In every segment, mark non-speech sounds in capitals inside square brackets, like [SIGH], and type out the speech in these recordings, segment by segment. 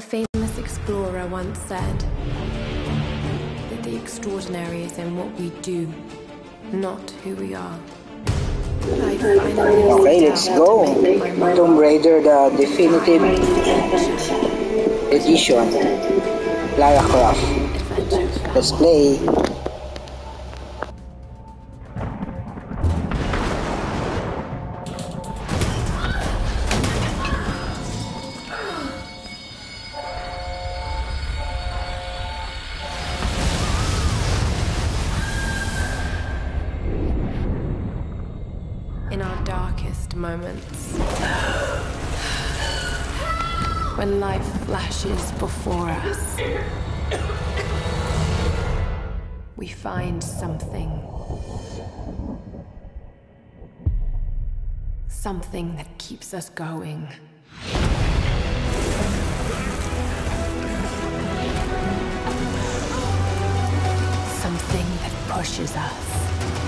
A famous explorer once said that the extraordinary is in what we do, not who we are. Okay, let's go. to make my mark. Tomb Raider, the definitive edition. Lara Croft. Let's play. Something that keeps us going. Something that pushes us.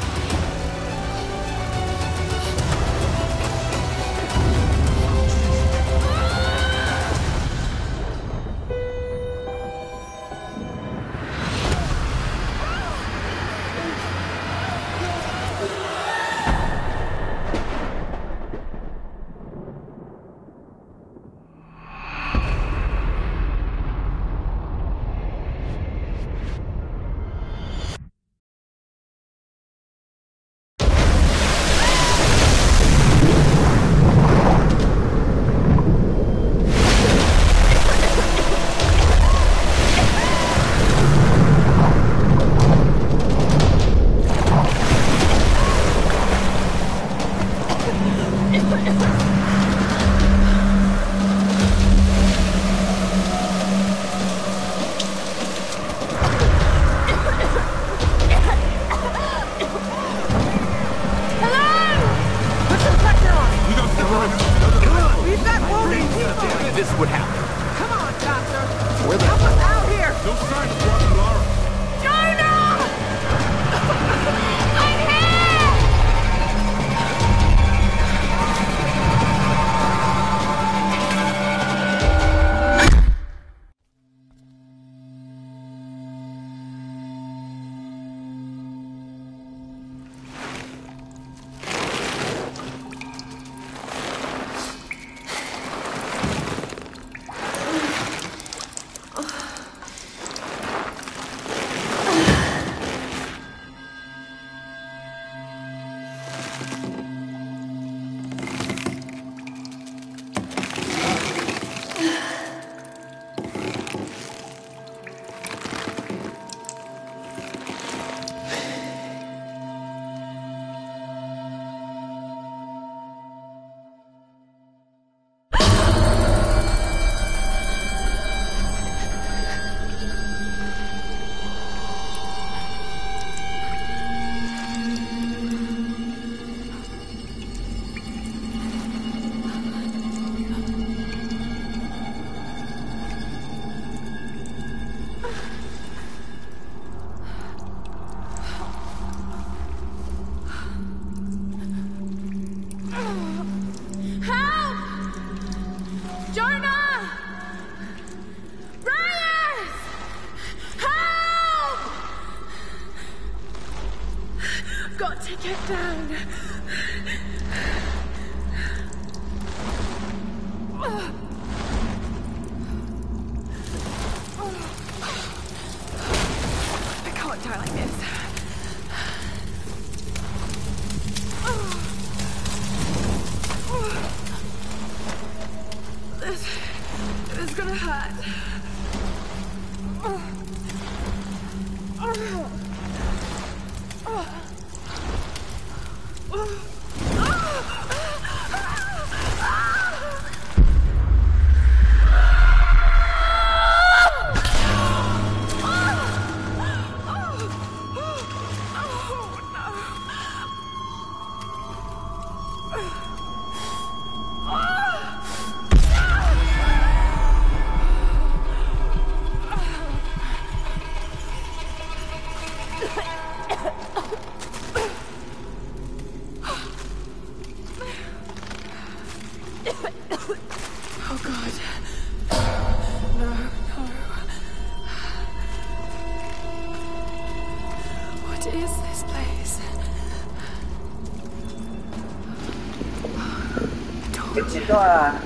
Ito ah.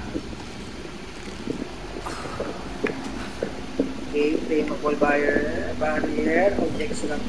Okay, flammable barrier, barrier, objects lang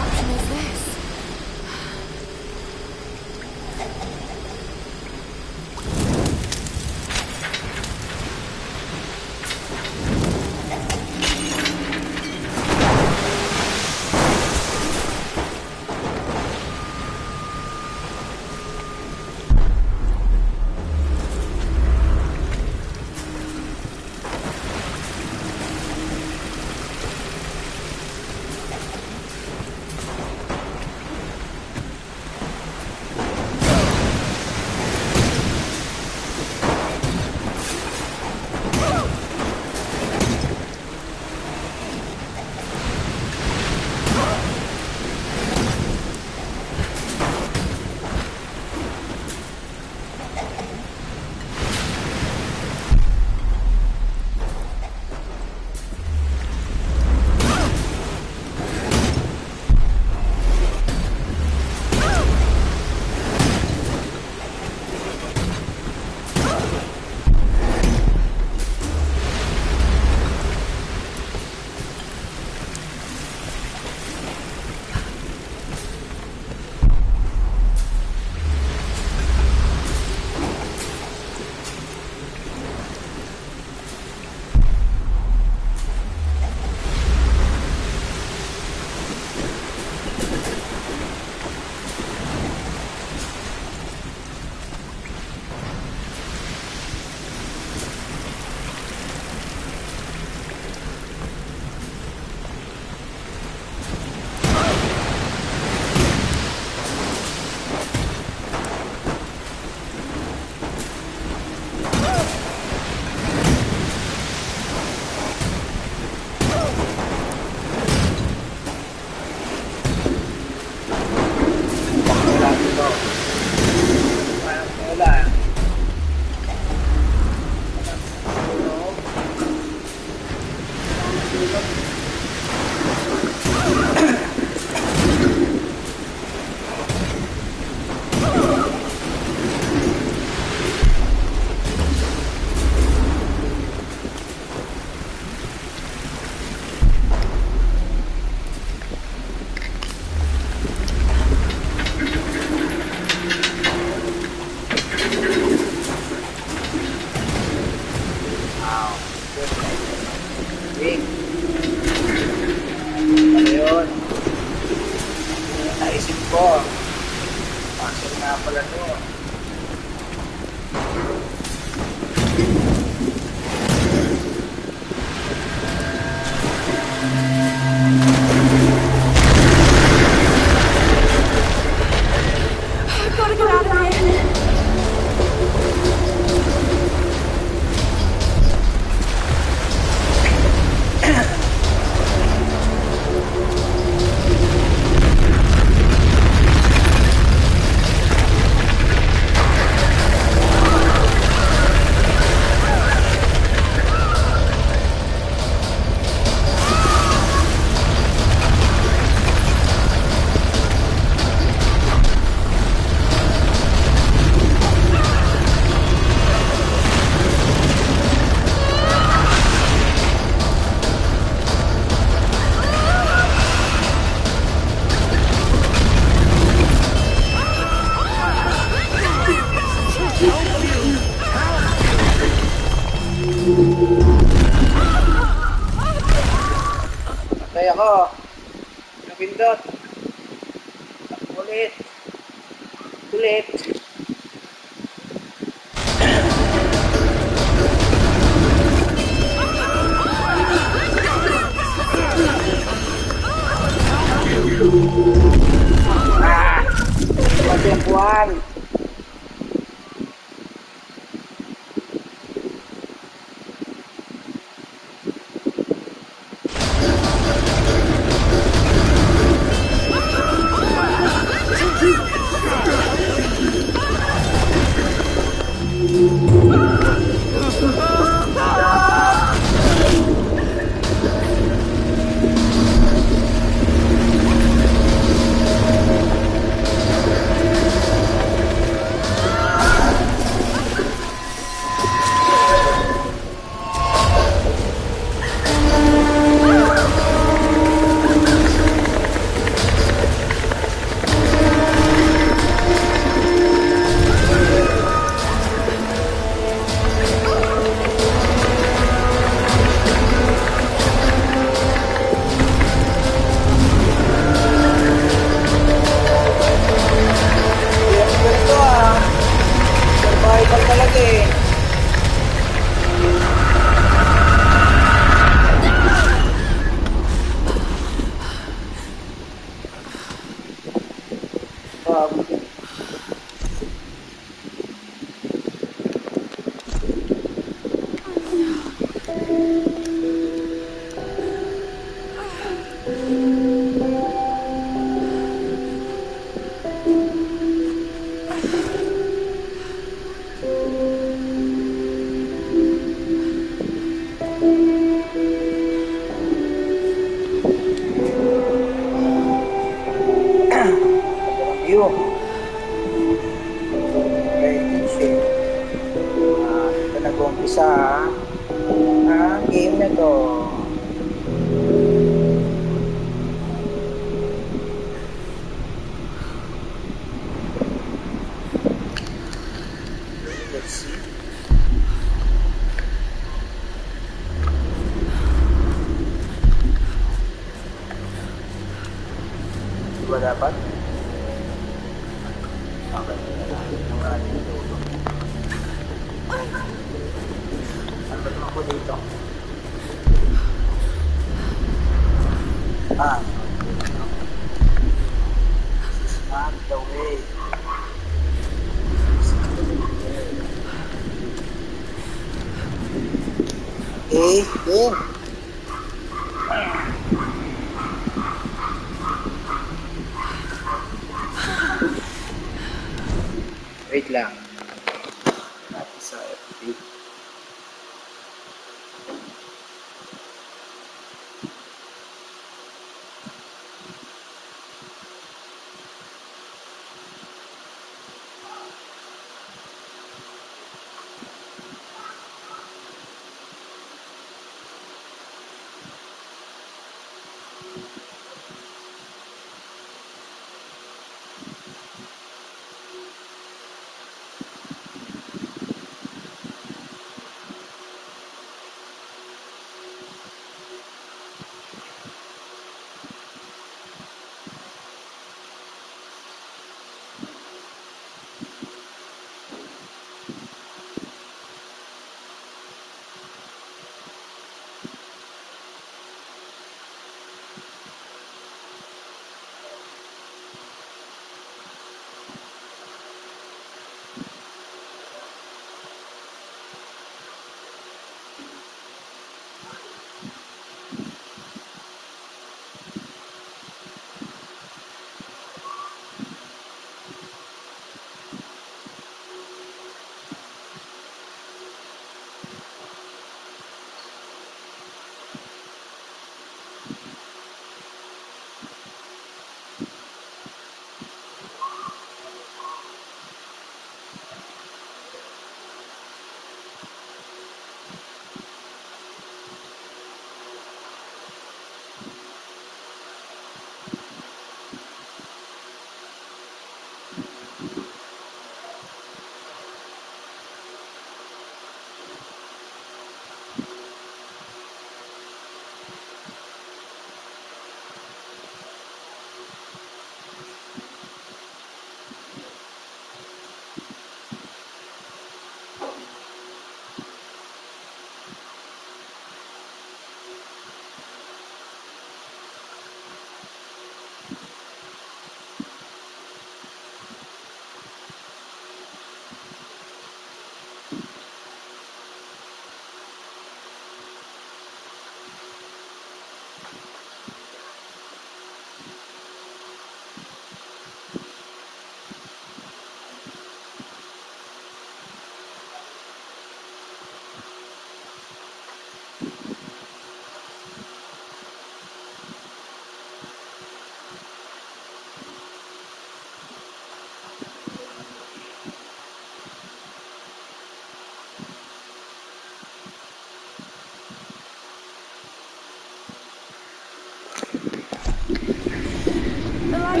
Where?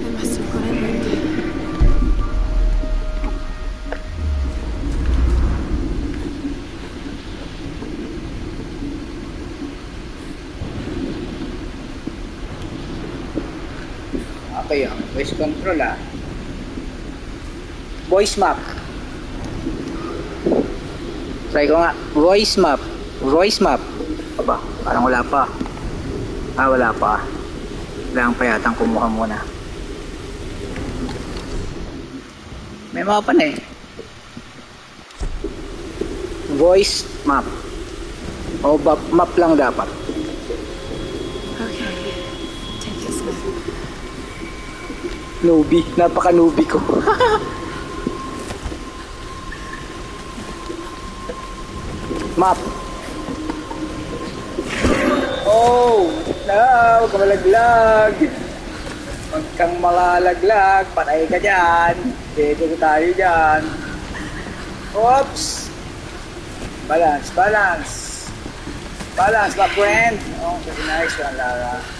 They must have gone inland. Okay, ang voice control ah. Voice map. Try ko nga. Voice map. Voice map. Aba, parang wala pa. Ah, wala pa. Kailangan pa yatang kumuha muna. May mapa na eh. Voice map. O ba- map lang dapat. Okay. Take it slow. Newbie. Napaka-newbie ko. [LAUGHS] Map. Oh! No! Huwag ka malaglag! Huwag kang malalaglag. Patay ka dyan. Dito ko tayo dyan. Oops! Balance, balance. Balance, my friend. Oh, nice one, Lara.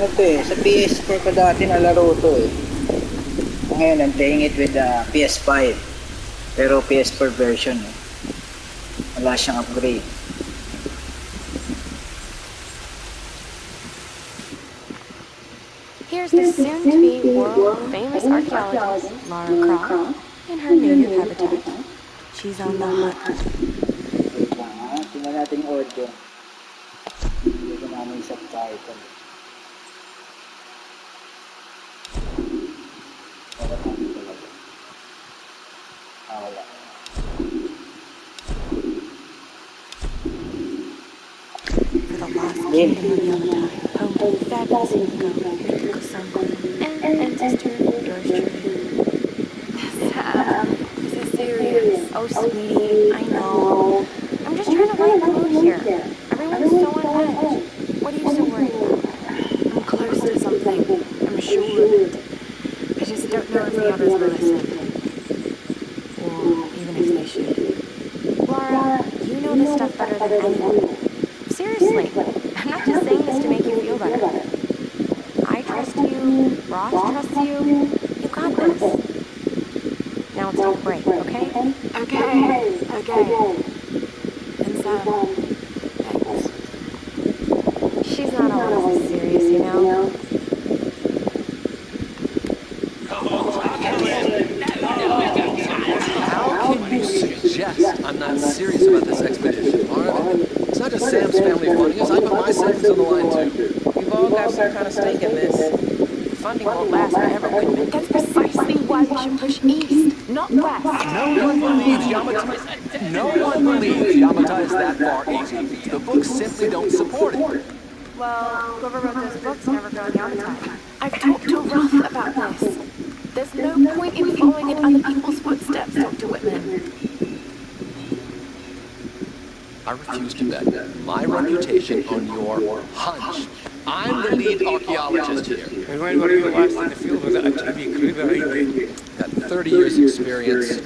Ganito eh, sa PS4 ko dati nalaro to eh. Ngayon, I'm playing it with the PS5. Pero PS4 version eh. Wala siyang upgrade. Here's the soon-to-be world-famous archaeologist, Lara Croft, in her native habitat. She's on the hunt.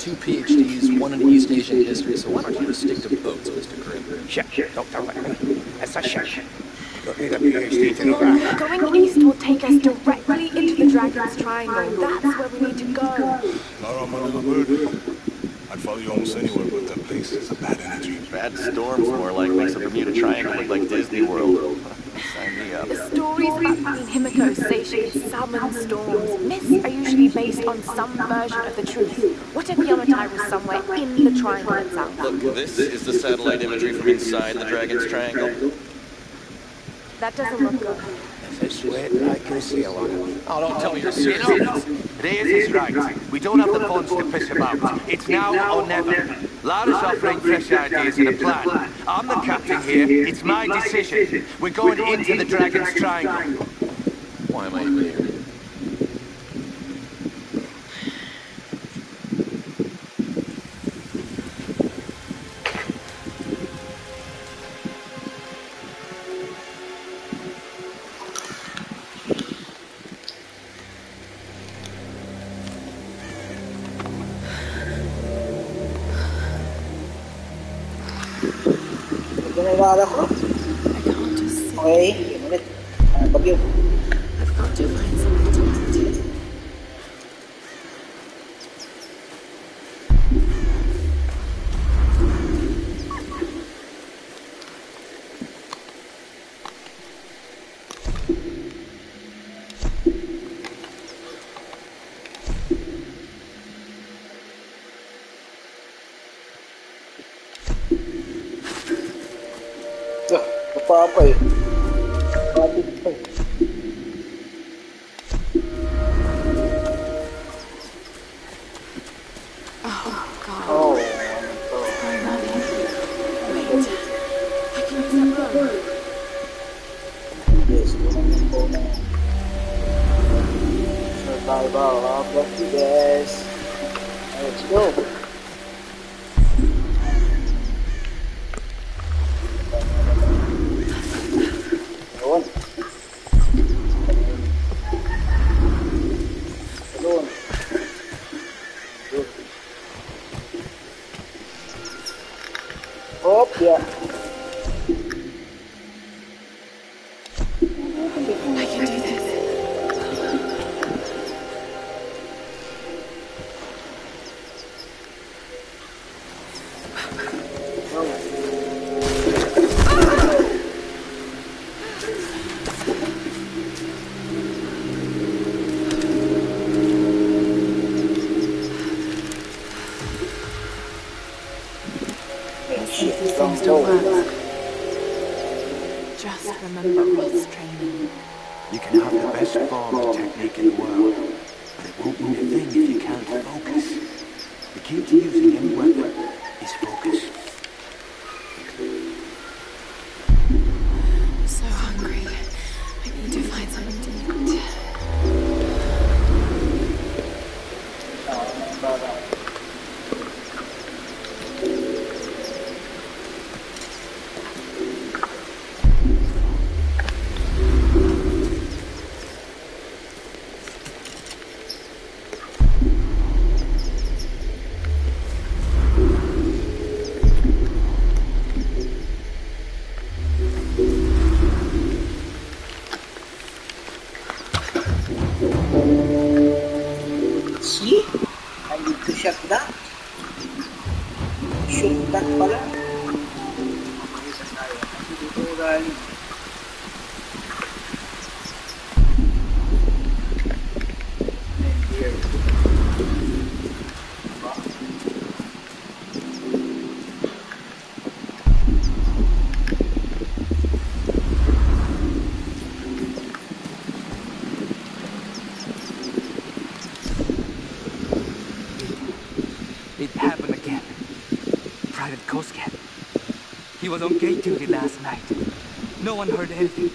Two PhDs, one in East Asian history, so why don't you just stick to boats, Mr. Grimm? Shut, Dr. Whitman. That's a shut. Don't need a PhD to. Going east will take us directly into the Dragon's Triangle. That's where we need to go. Lara, I'm under the bird. I'd follow you almost anywhere, but that place is a bad energy. Bad storms more like makes the Bermuda Triangle look like Disney World. Sign me up. The stories about Queen Himiko say she can summon storms. Myths are usually based on some version of the truth. In the triangle itself? Look, this is the satellite imagery from inside the Dragon's Triangle. That doesn't look good. If it's wet, I can see a lot of it. Oh, don't tell me you're You serious. know, Reyes is right. We don't have the funds to piss about. It's now or never. Lara's offering fresh ideas and a plan. I'm the captain here. It's my decision. We're going into the Dragon's Triangle. He was on gate duty last night. No one heard anything.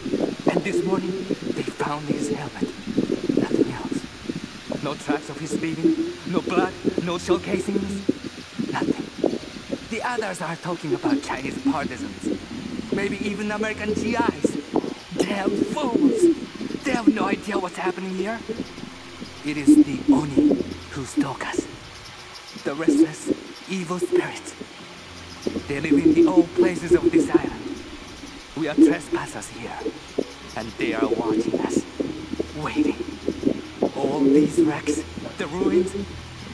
And this morning, they found his helmet. Nothing else. No tracks of his leaving. No blood. No shell casings. Nothing. The others are talking about Chinese partisans. Maybe even American GIs. Damn fools! They have no idea what's happening here. It is the Oni who stalk us. The restless, evil spirits. They live in the old places of island. We are trespassers here, and they are watching us, waiting. All these wrecks, the ruins,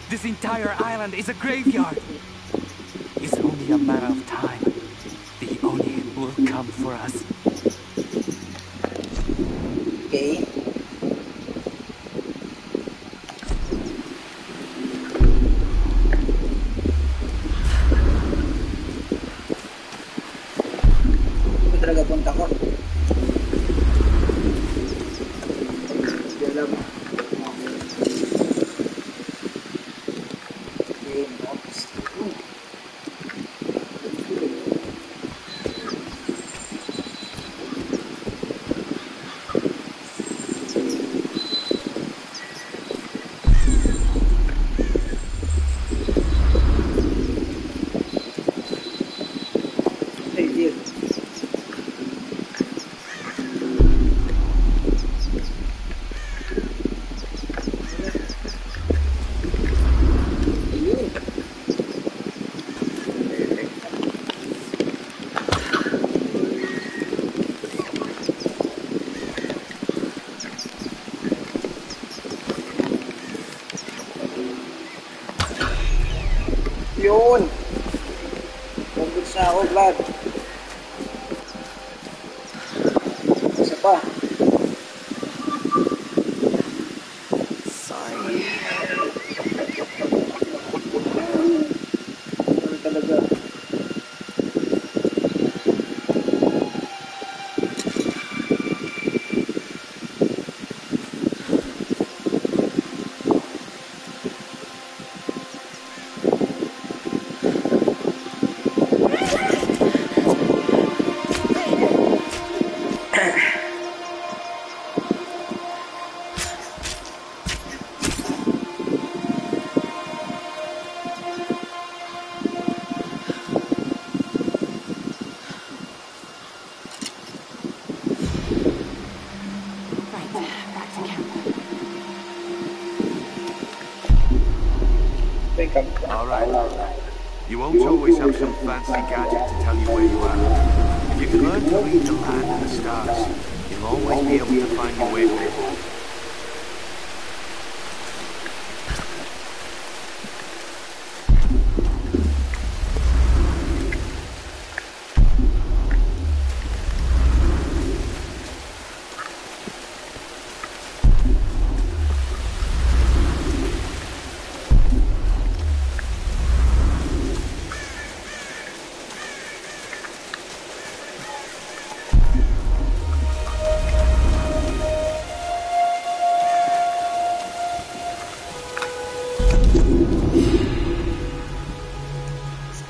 this entire island is a graveyard.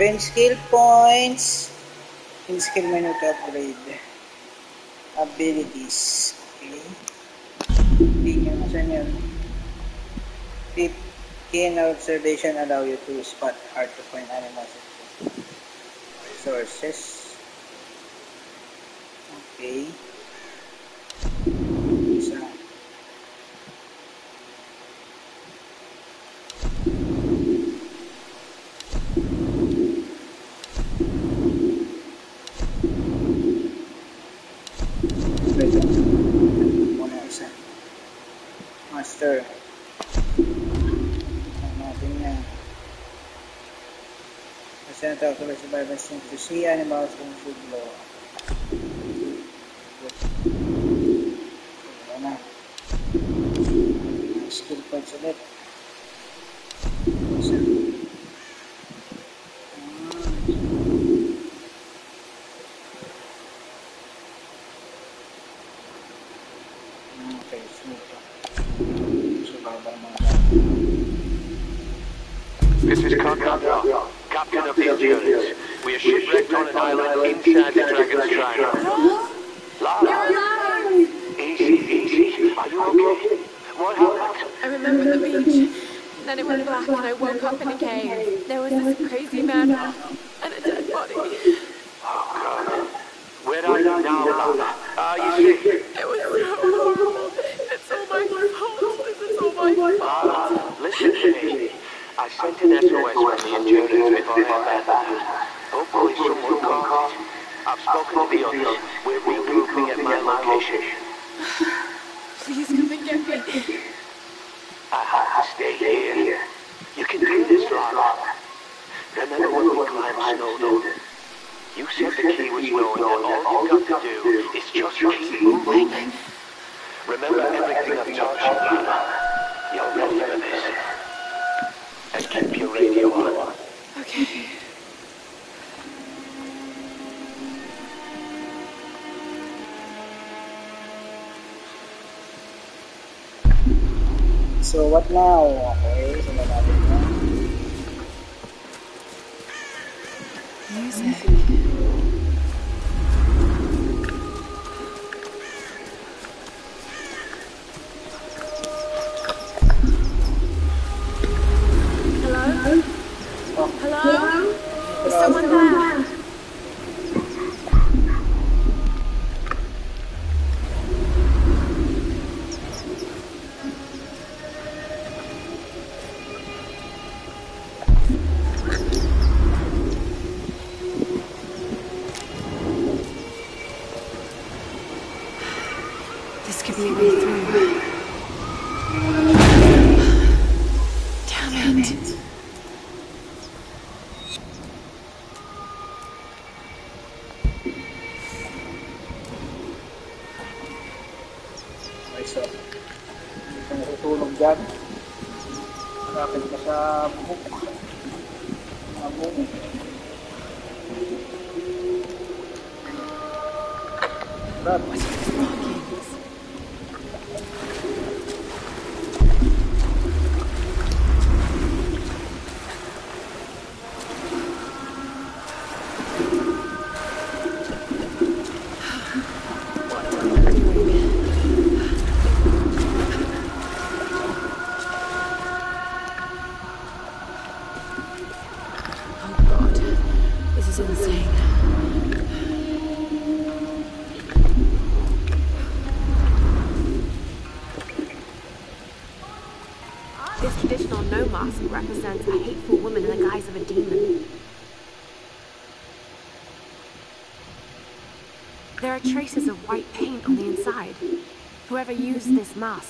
Spend skill points. In skill menu to upgrade. Abilities. Okay. Hindi nyo saan yun. Keep keen observation allow you to spot hard to find animals. Resources. See animals in food law. Wala na. Skill points ulit. Isa. Ah. Okay, smooth. So, babang mga This is Conrad, captain of the Endurance. We are shipwrecked on an island inside the Dragon's Triangle. Lara! Easy, easy. Are you okay? What happened? I remember the beach. Then it went black and I woke up in a cave. There was this crazy man and a dead body. Where are you now, Lara? Are you sick? It was so horrible. It's all my fault. This is all my fault. Lara, listen to me. I sent an SOS from the Endurance before I abandoned you. Hopefully someone caught it. I've spoken to the others. We're regrouping at my location. Please come and get me. I have to stay here. You can do this, Lara. Remember when we climbed Snowdon? You said the key was known and all you've got to do is just keep moving. Remember everything I've taught you, Lara. You're ready for this. And keep your radio on. Okay. So, what now? Okay, so. Music. Is someone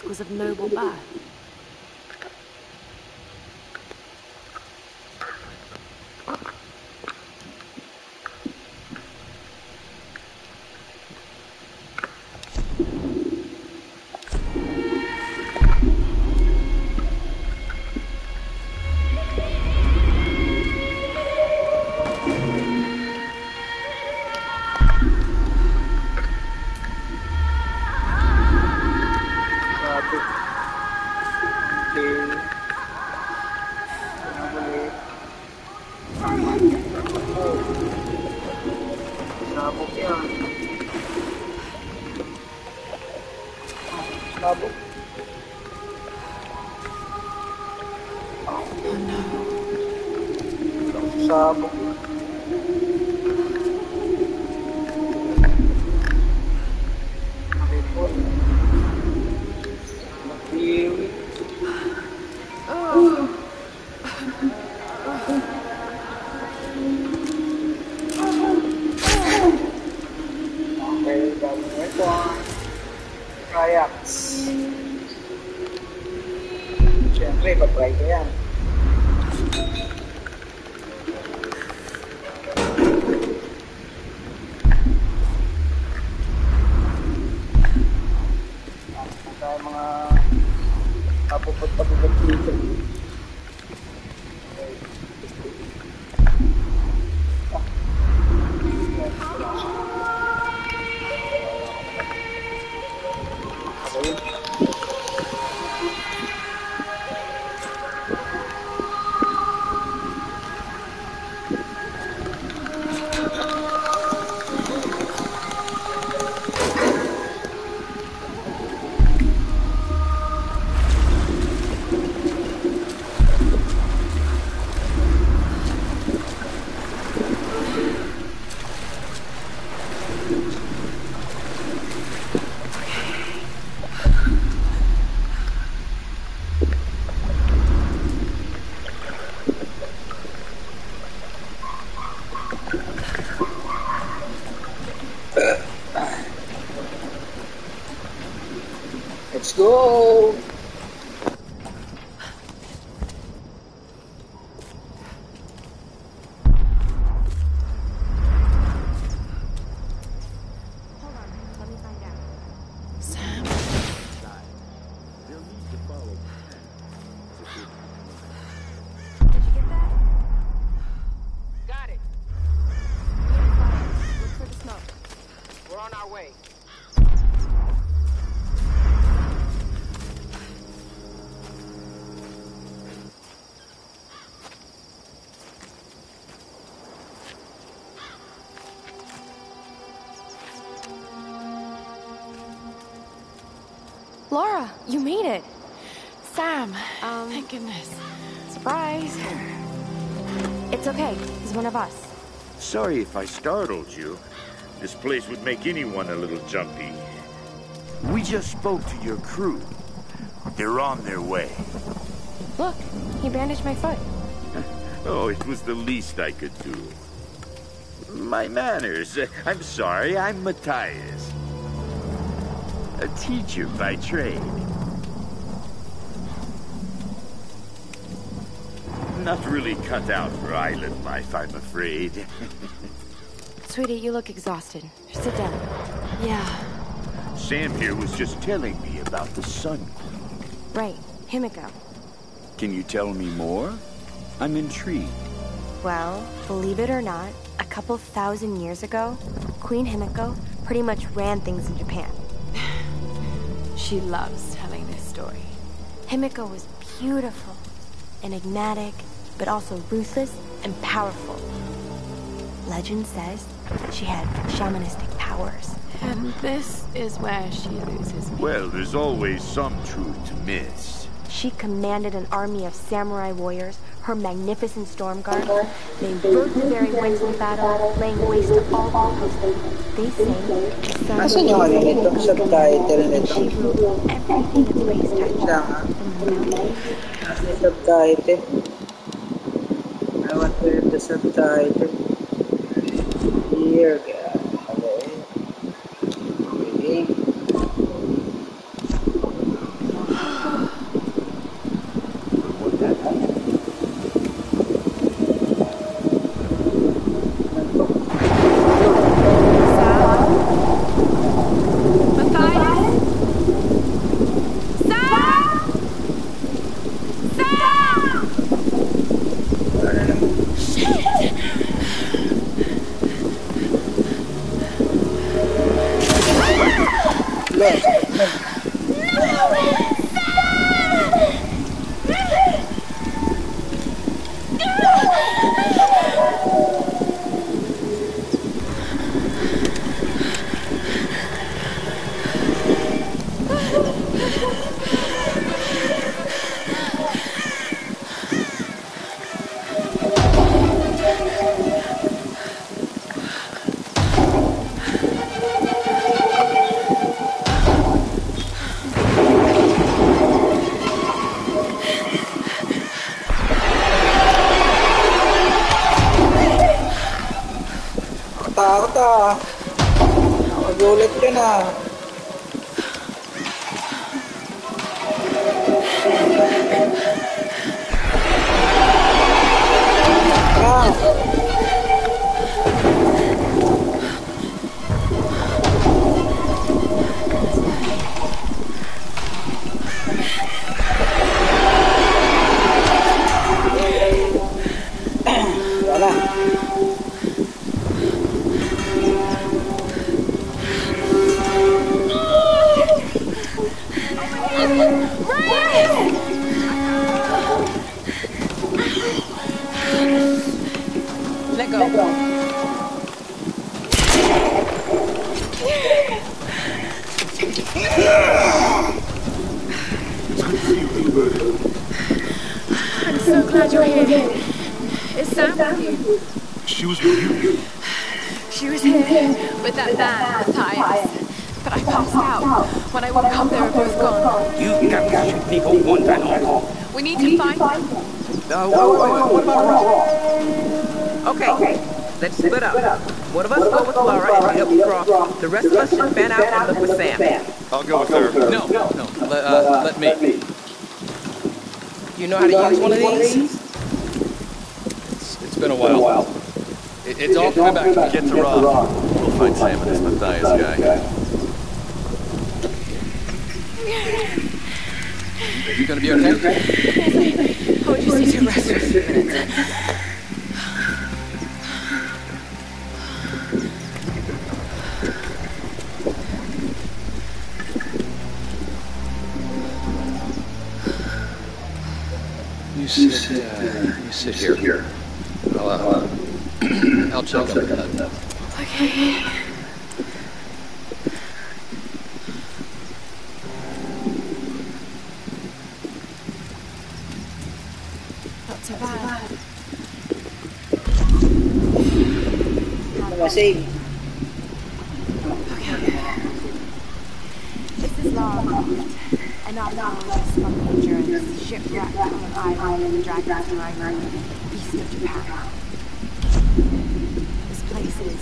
was of noble birth. Go! Made it. Sam. Um, Thank goodness. Surprise. It's okay. He's one of us. Sorry if I startled you. This place would make anyone a little jumpy. We just spoke to your crew. They're on their way. Look, he bandaged my foot. [LAUGHS] Oh, it was the least I could do. My manners. [LAUGHS] I'm sorry, I'm Matthias. A teacher by trade. Not really cut out for island life, I'm afraid. [LAUGHS] Sweetie, you look exhausted. Sit down. Yeah. Sam here was just telling me about the Sun Queen. Right, Himiko. Can you tell me more? I'm intrigued. Well, believe it or not, a couple thousand years ago, Queen Himiko pretty much ran things in Japan. [SIGHS] She loves telling this story. Himiko was beautiful, enigmatic, but also ruthless and powerful. Legend says she had shamanistic powers. And this is where she loses me. Well, there's always some truth to miss. She commanded an army of samurai warriors, her magnificent storm guard. They birthed the very winds of battle, laying waste to all outposts. They say the sun Nasaan yung ano nito? Subtitle nito? she ruled everything its rays touched. Siya nga. From the mountains subtitle. I want to read the subtitle. Here, how to use one of these? It's, it's been a while. It, it's all coming back to me. Get to Roth. We'll find Sam and this Matthias guy. You gonna be okay? [LAUGHS] I would just need to rest for a few minutes. Dragon's River, east of Japan. This place is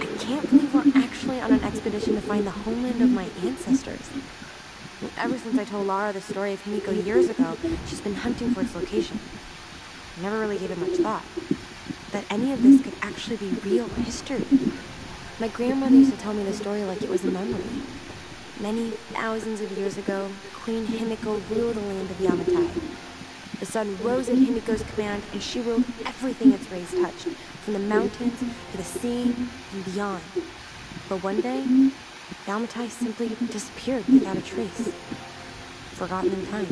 I can't believe we're actually on an expedition to find the homeland of my ancestors. Ever since I told Lara the story of Himiko years ago, she's been hunting for its location. I never really gave it much thought. That any of this could actually be real history. My grandmother used to tell me the story like it was a memory. Many thousands of years ago, Queen Himiko ruled the land of Yamatai. The sun rose at Himiko's command, and she ruled everything its rays touched, from the mountains to the sea and beyond. But one day, Yamatai simply disappeared without a trace. Forgotten in time.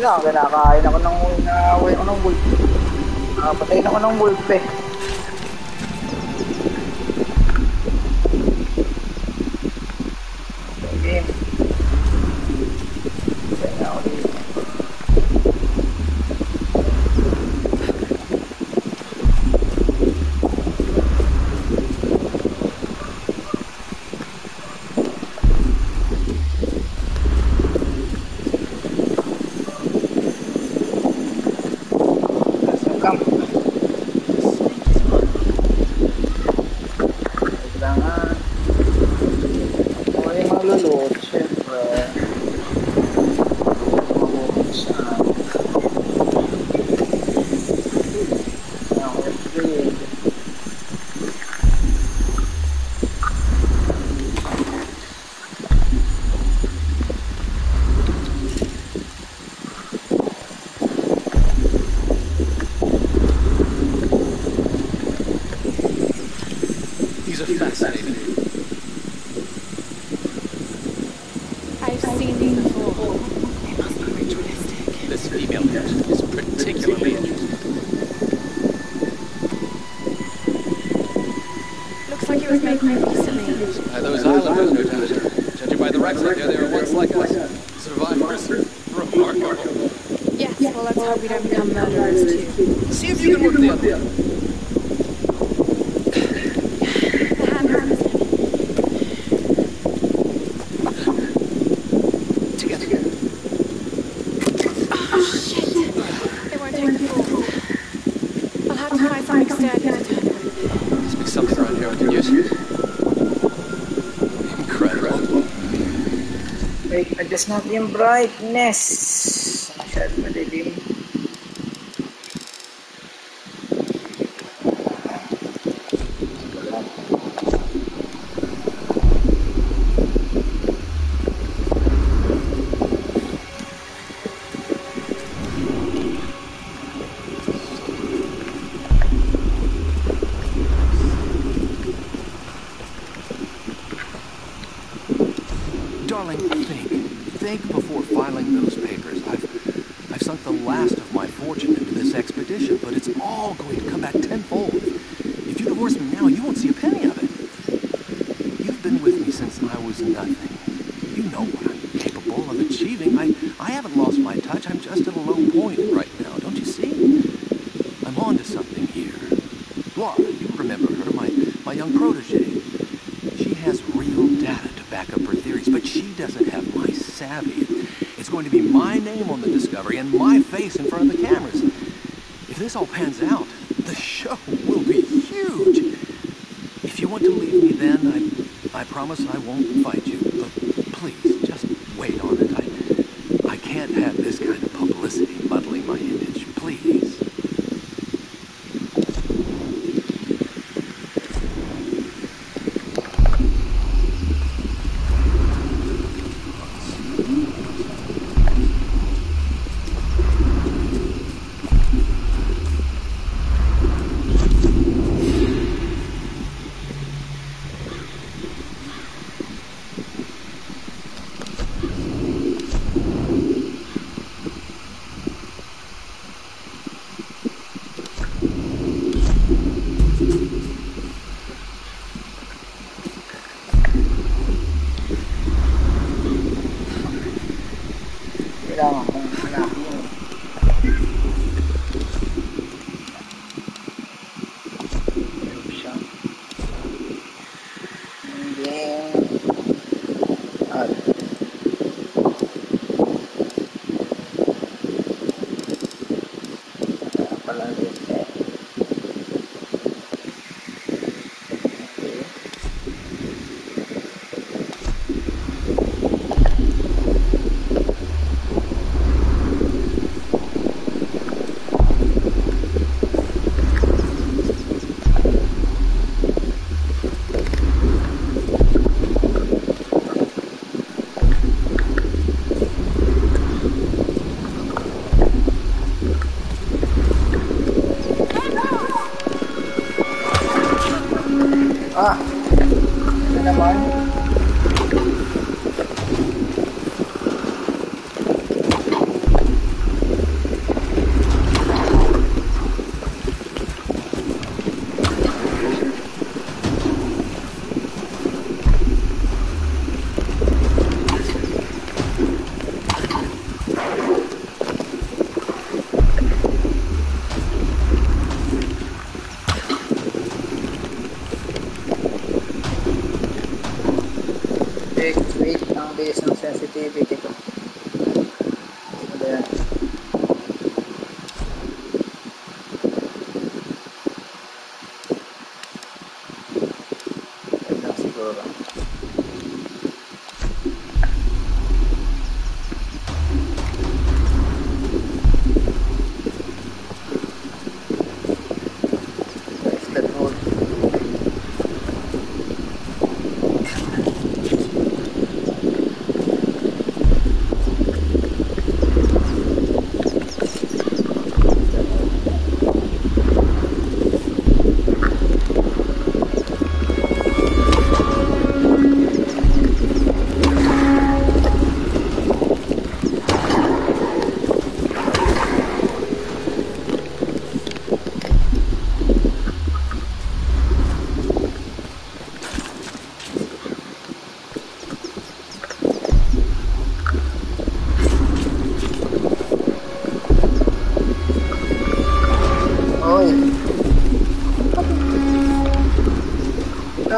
lang, kinakain ako ng, uh, ako ng wolf. Uh, patayin ako ng wolf eh. not in brightness. this all pans out, the show will be huge. If you want to leave me then, I, I promise I won't fight.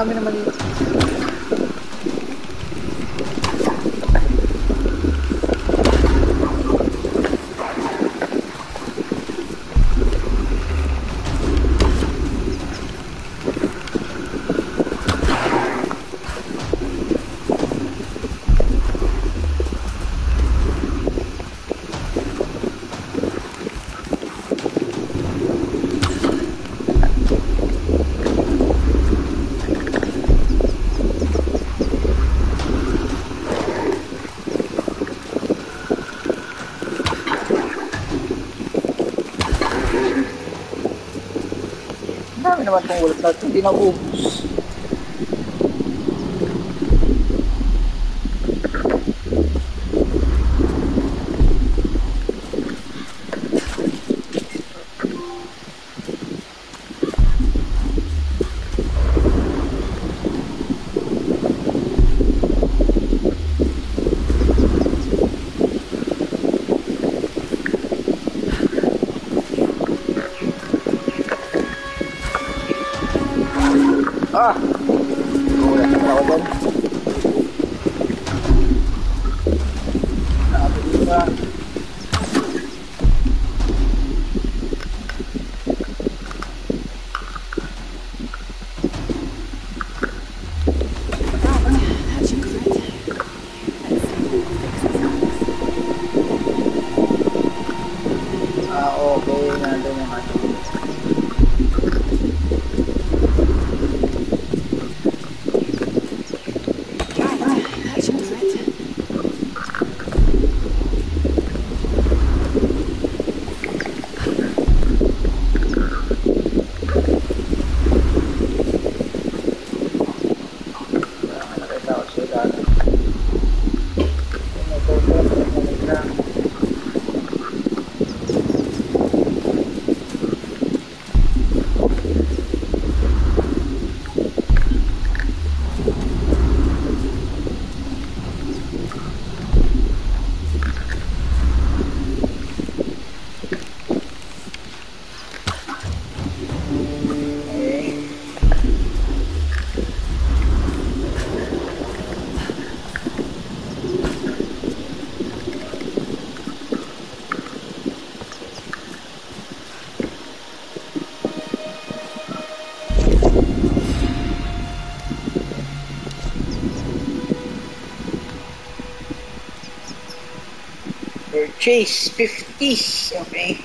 amin naman. naman kung wala, hindi na. Chase, perfeição, bem.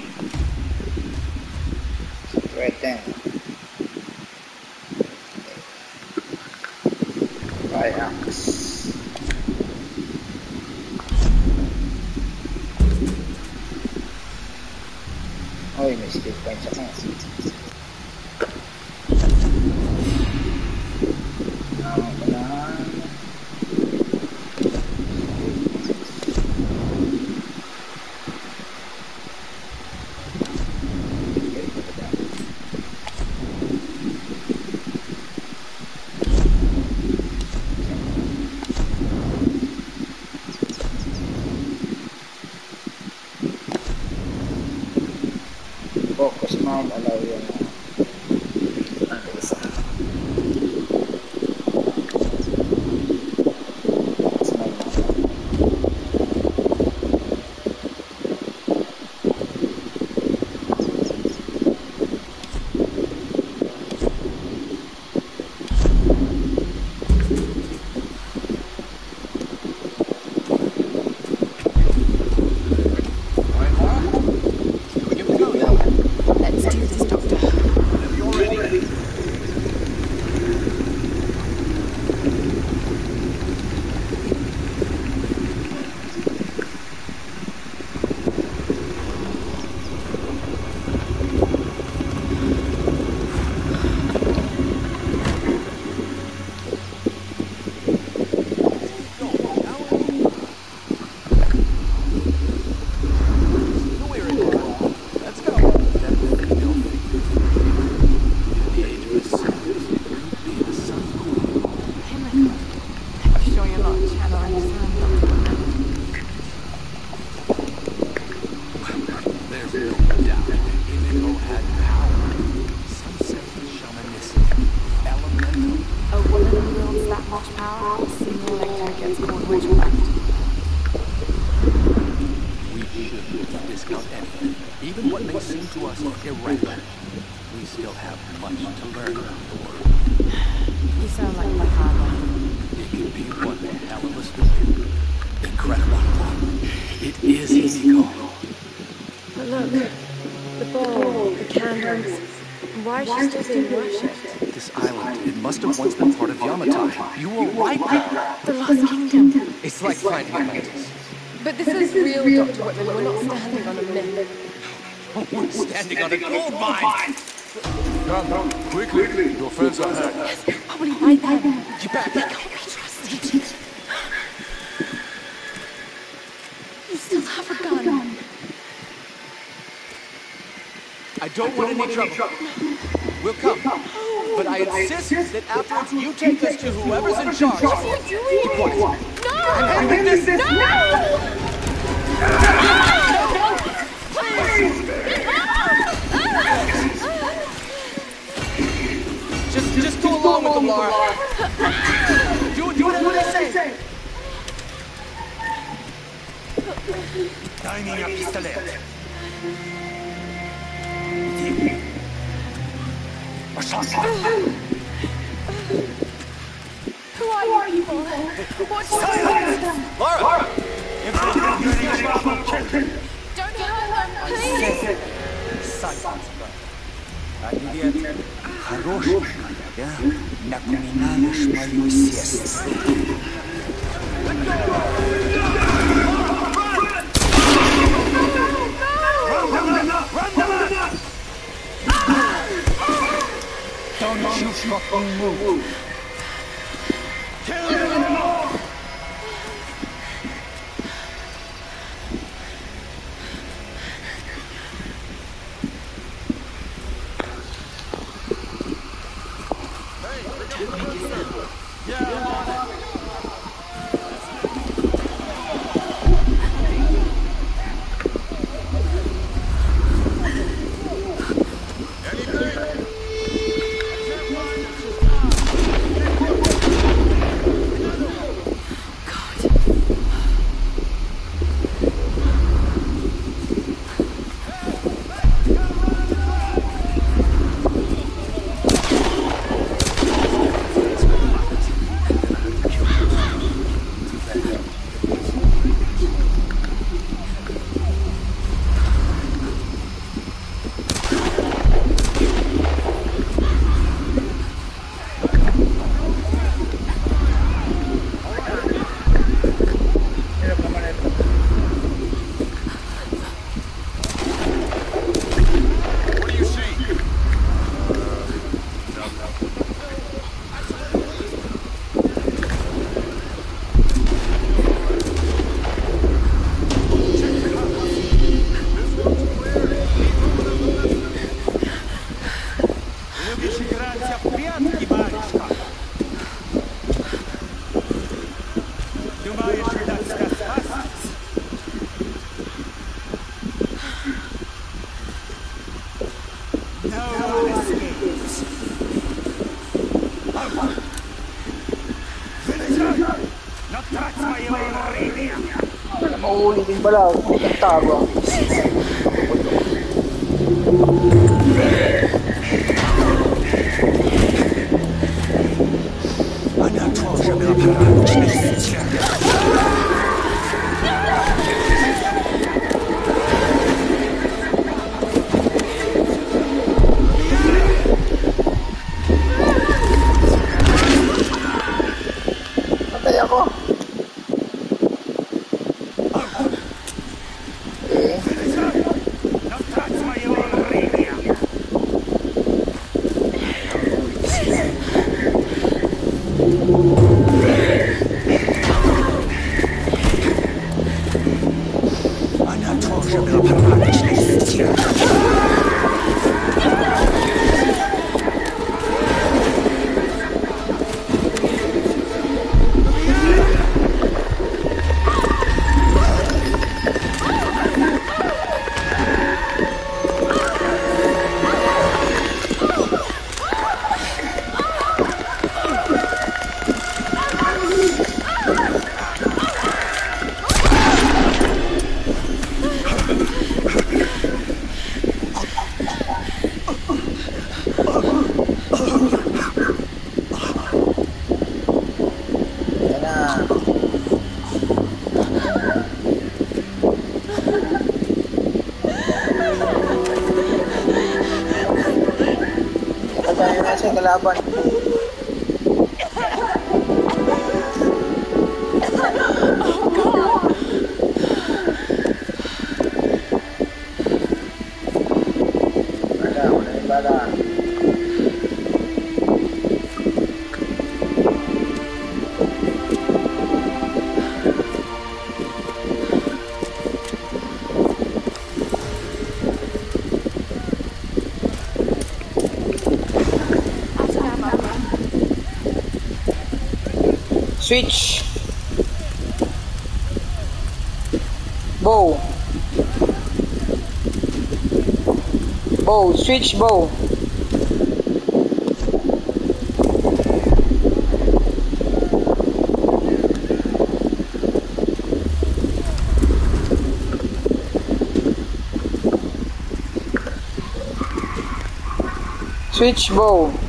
Oh, yeah. landing on a gold mine. Come, come, quickly. quickly. Your friends are hurt. Yes, probably right there. You better be can't be trusted. You still have a gun. I don't, want, any trouble. We'll come. But I insist that afterwards you take this to whoever's in charge. What are you doing? No! I'm this! No! Lord. Do, do, do what they say. Daj mi na pistolet. Olha, tá água. Switch Bow. Bow, switch bow. Switch bow.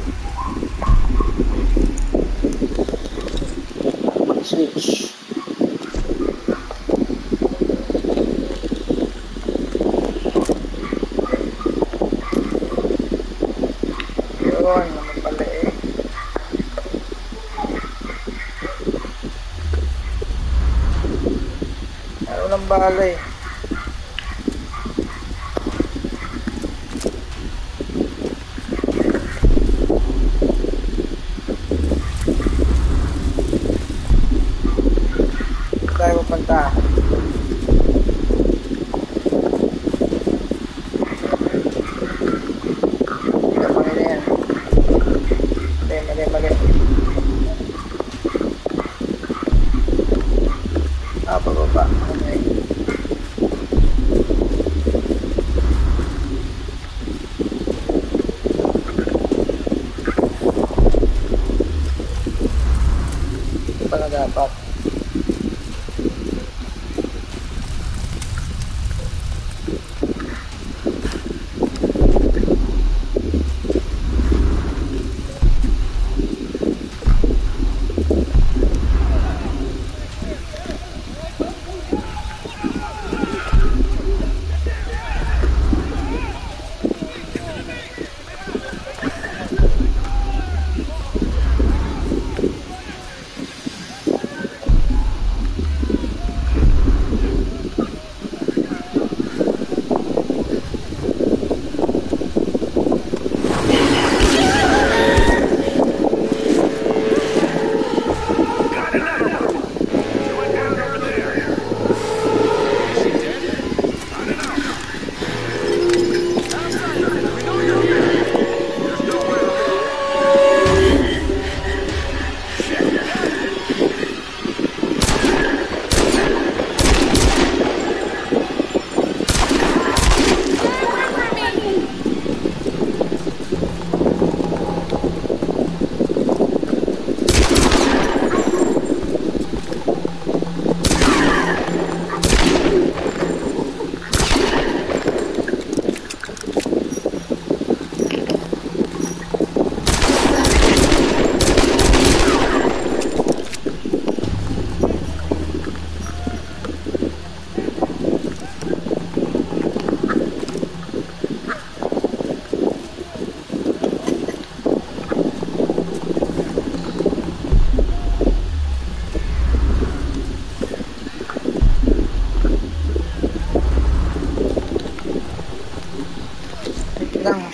Malay.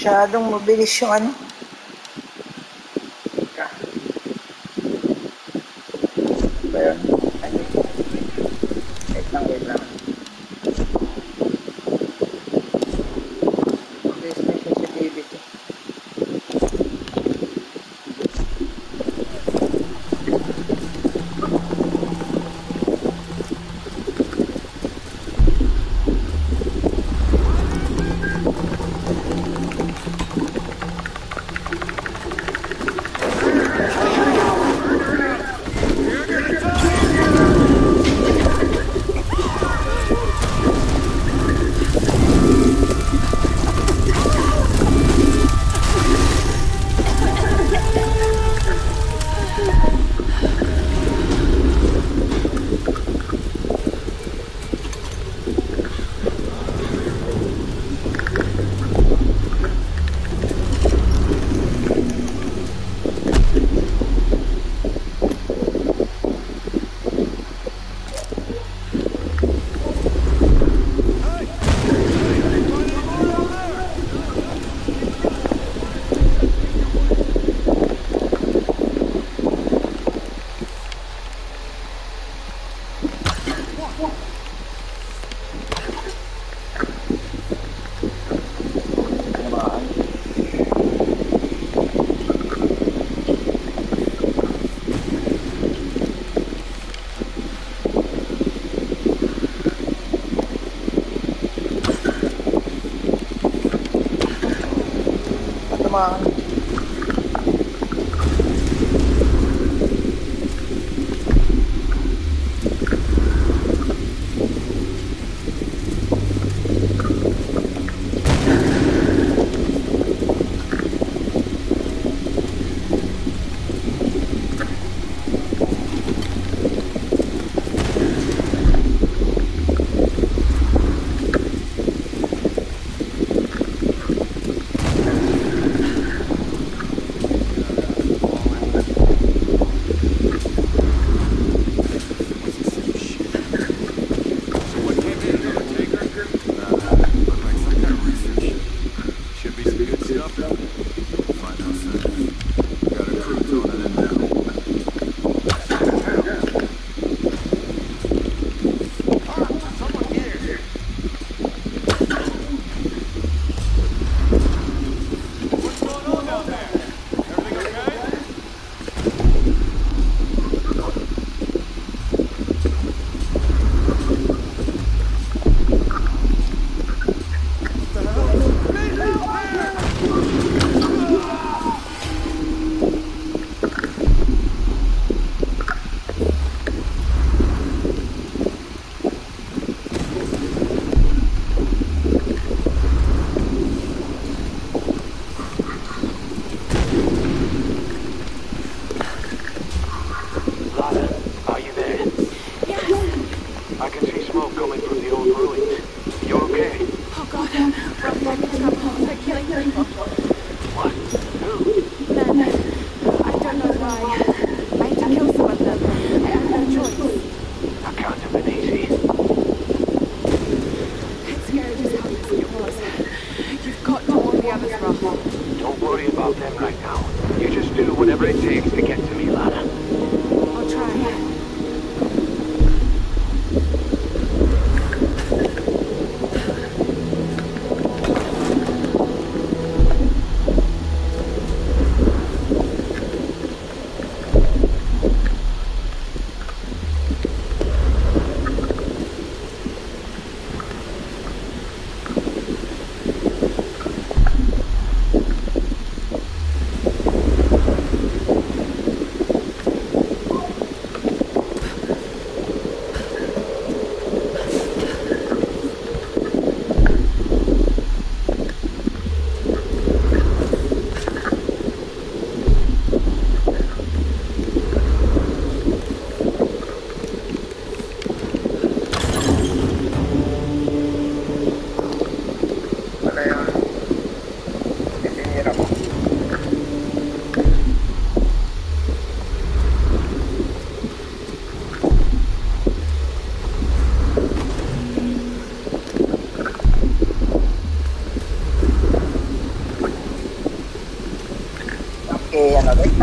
Masyadong mabilis yung ano.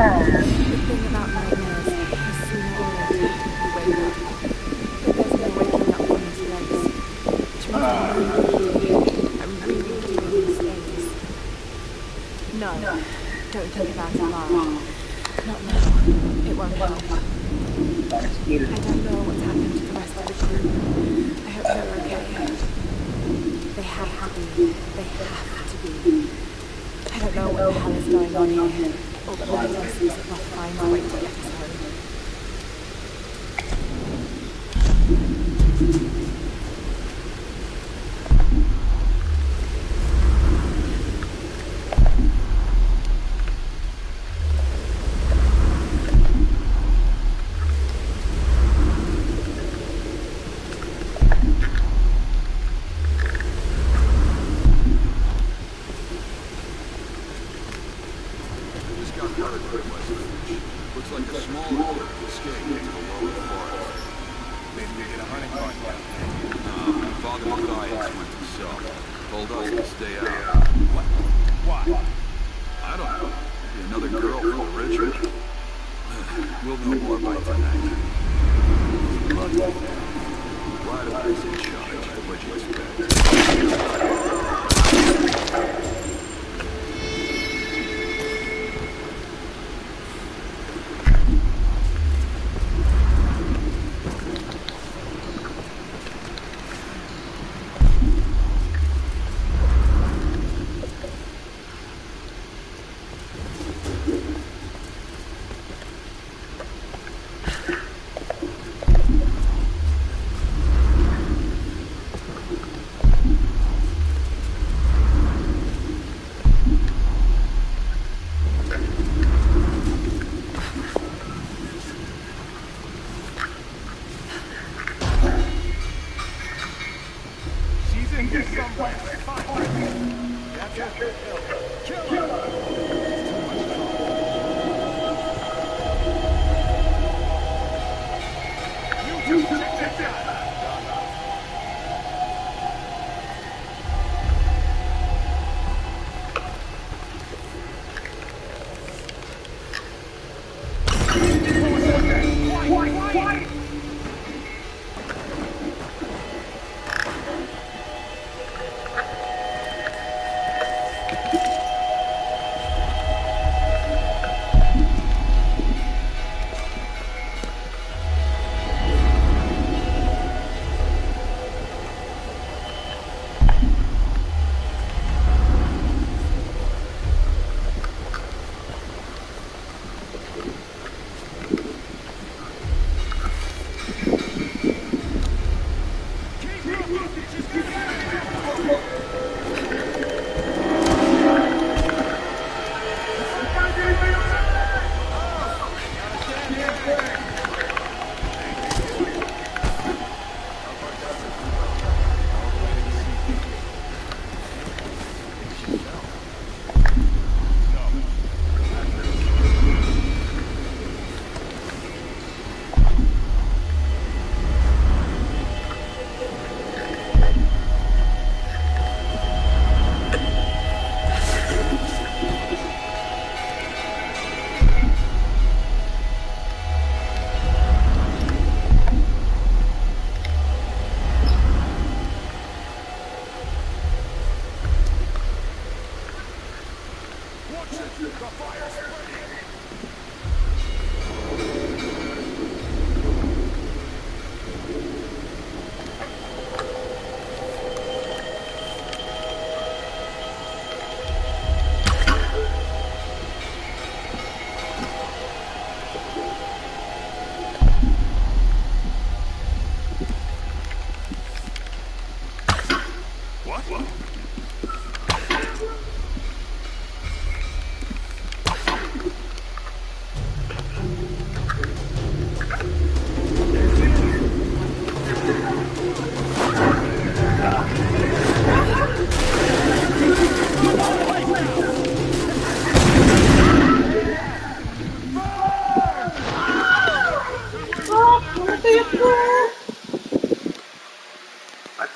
Thing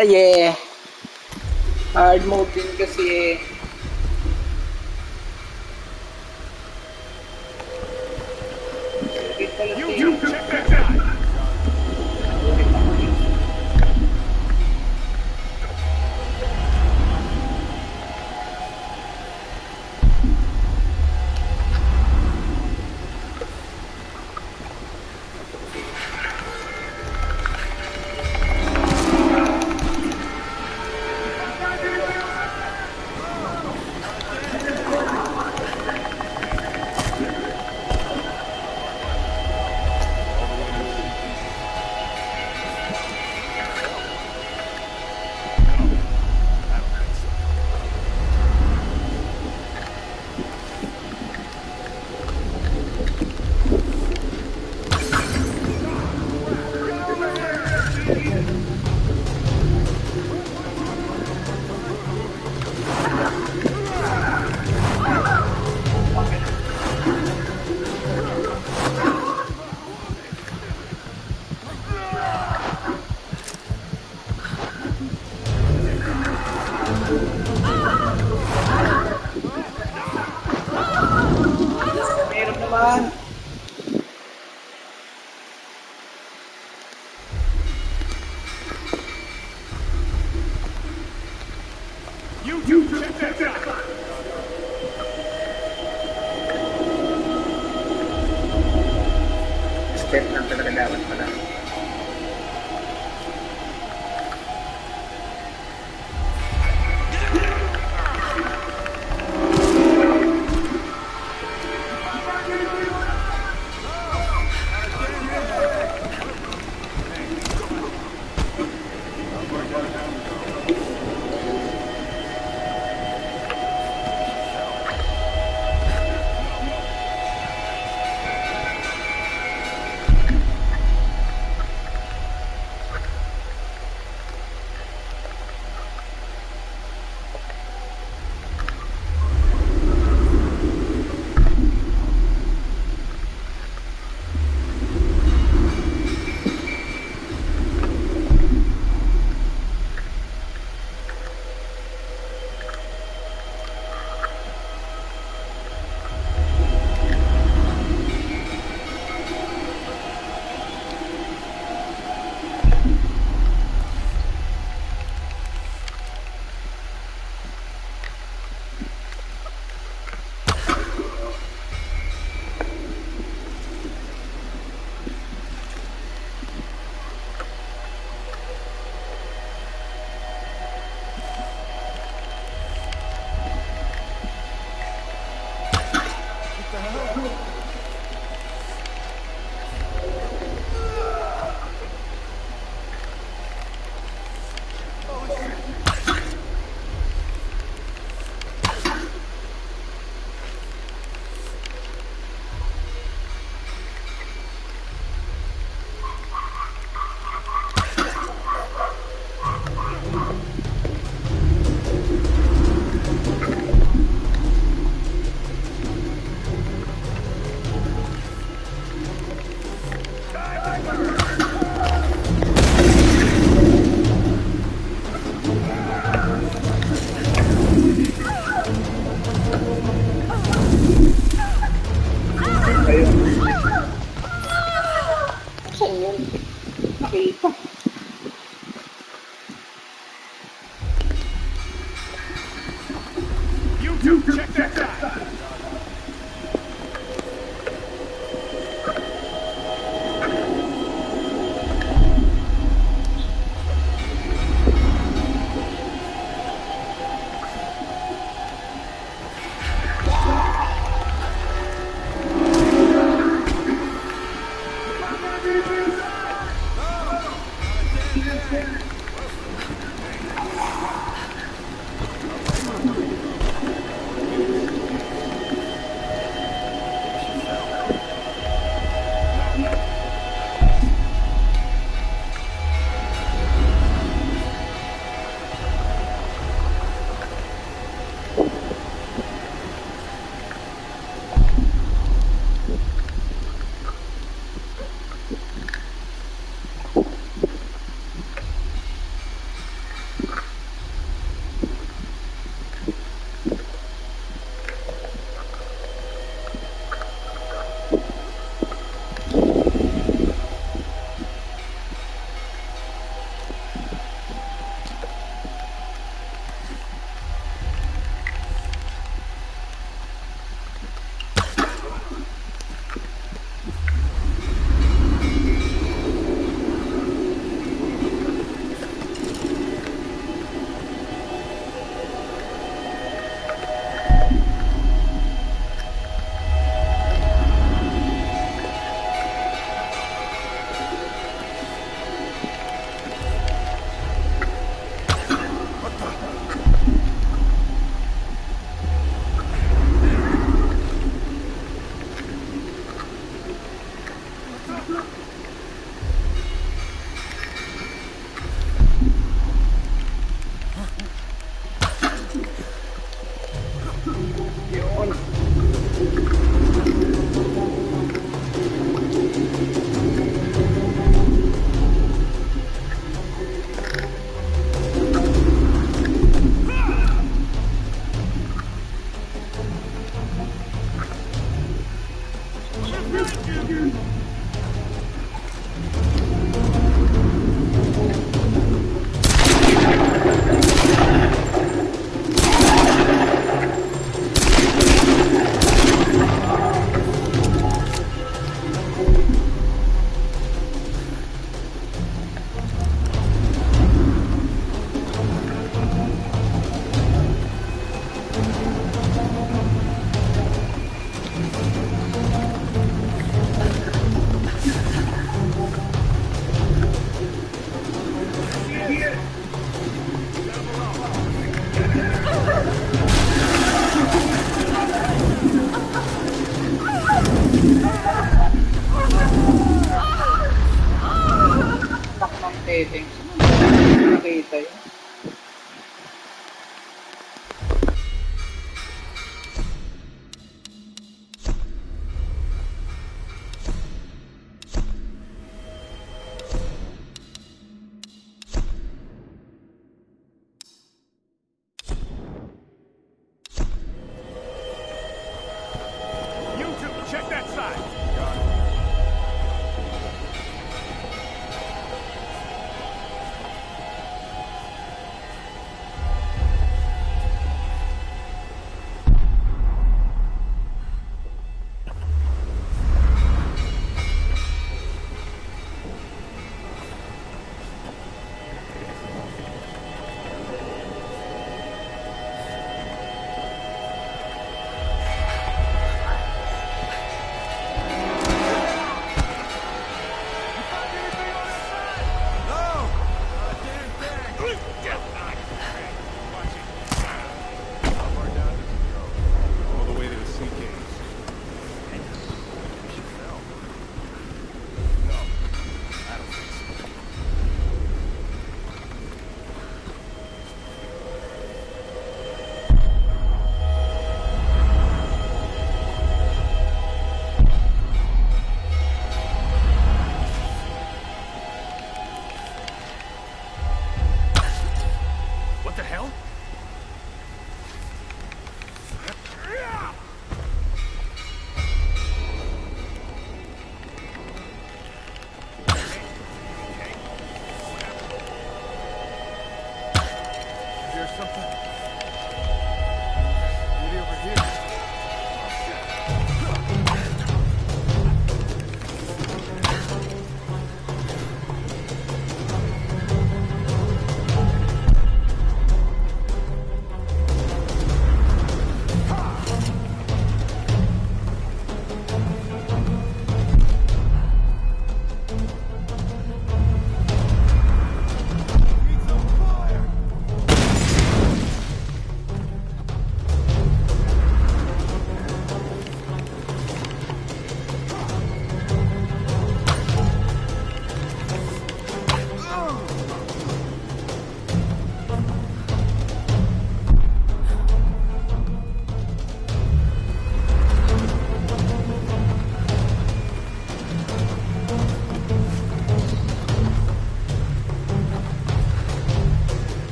Eh. Hard mode din kasi eh.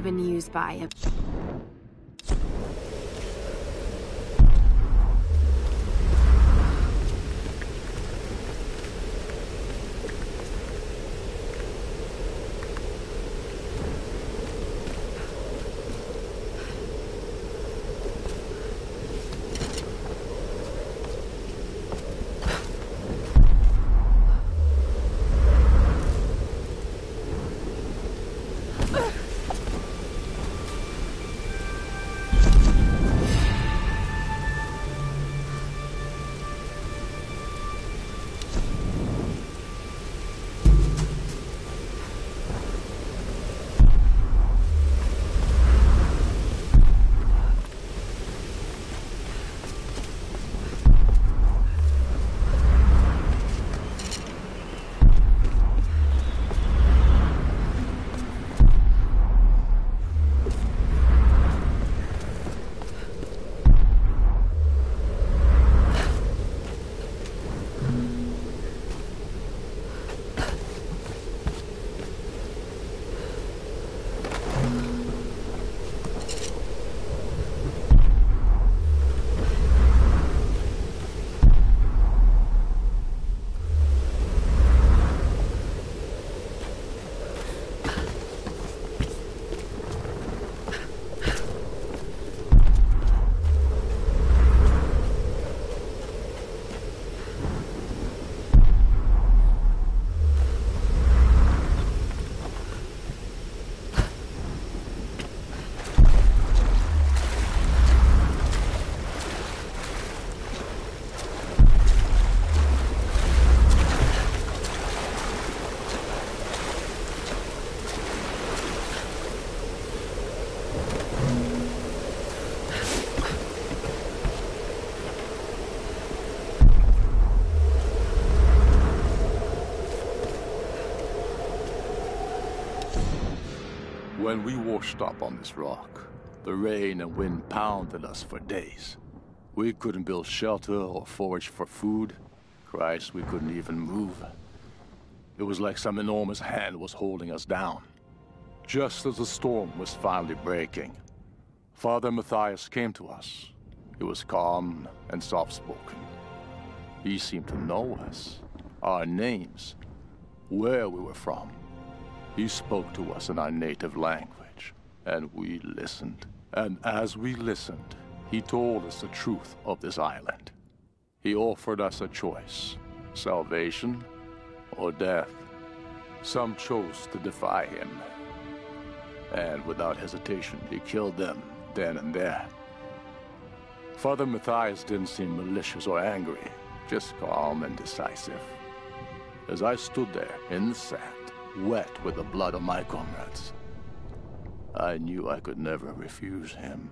Have been used by a... When we washed up on this rock, the rain and wind pounded us for days. We couldn't build shelter or forage for food. Christ, we couldn't even move. It was like some enormous hand was holding us down. Just as the storm was finally breaking, Father Mathias came to us. He was calm and soft-spoken. He seemed to know us, our names, where we were from. He spoke to us in our native language, and we listened. And as we listened, he told us the truth of this island. He offered us a choice salvation or death. Some chose to defy him. And without hesitation, he killed them then and there. Father Mathias didn't seem malicious or angry, just calm and decisive. As I stood there in the sand, wet with the blood of my comrades, I knew I could never refuse him.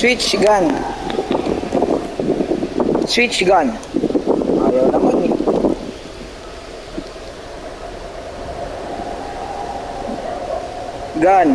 Switch gun. Switch gun. Ayaw naman eh. Gun.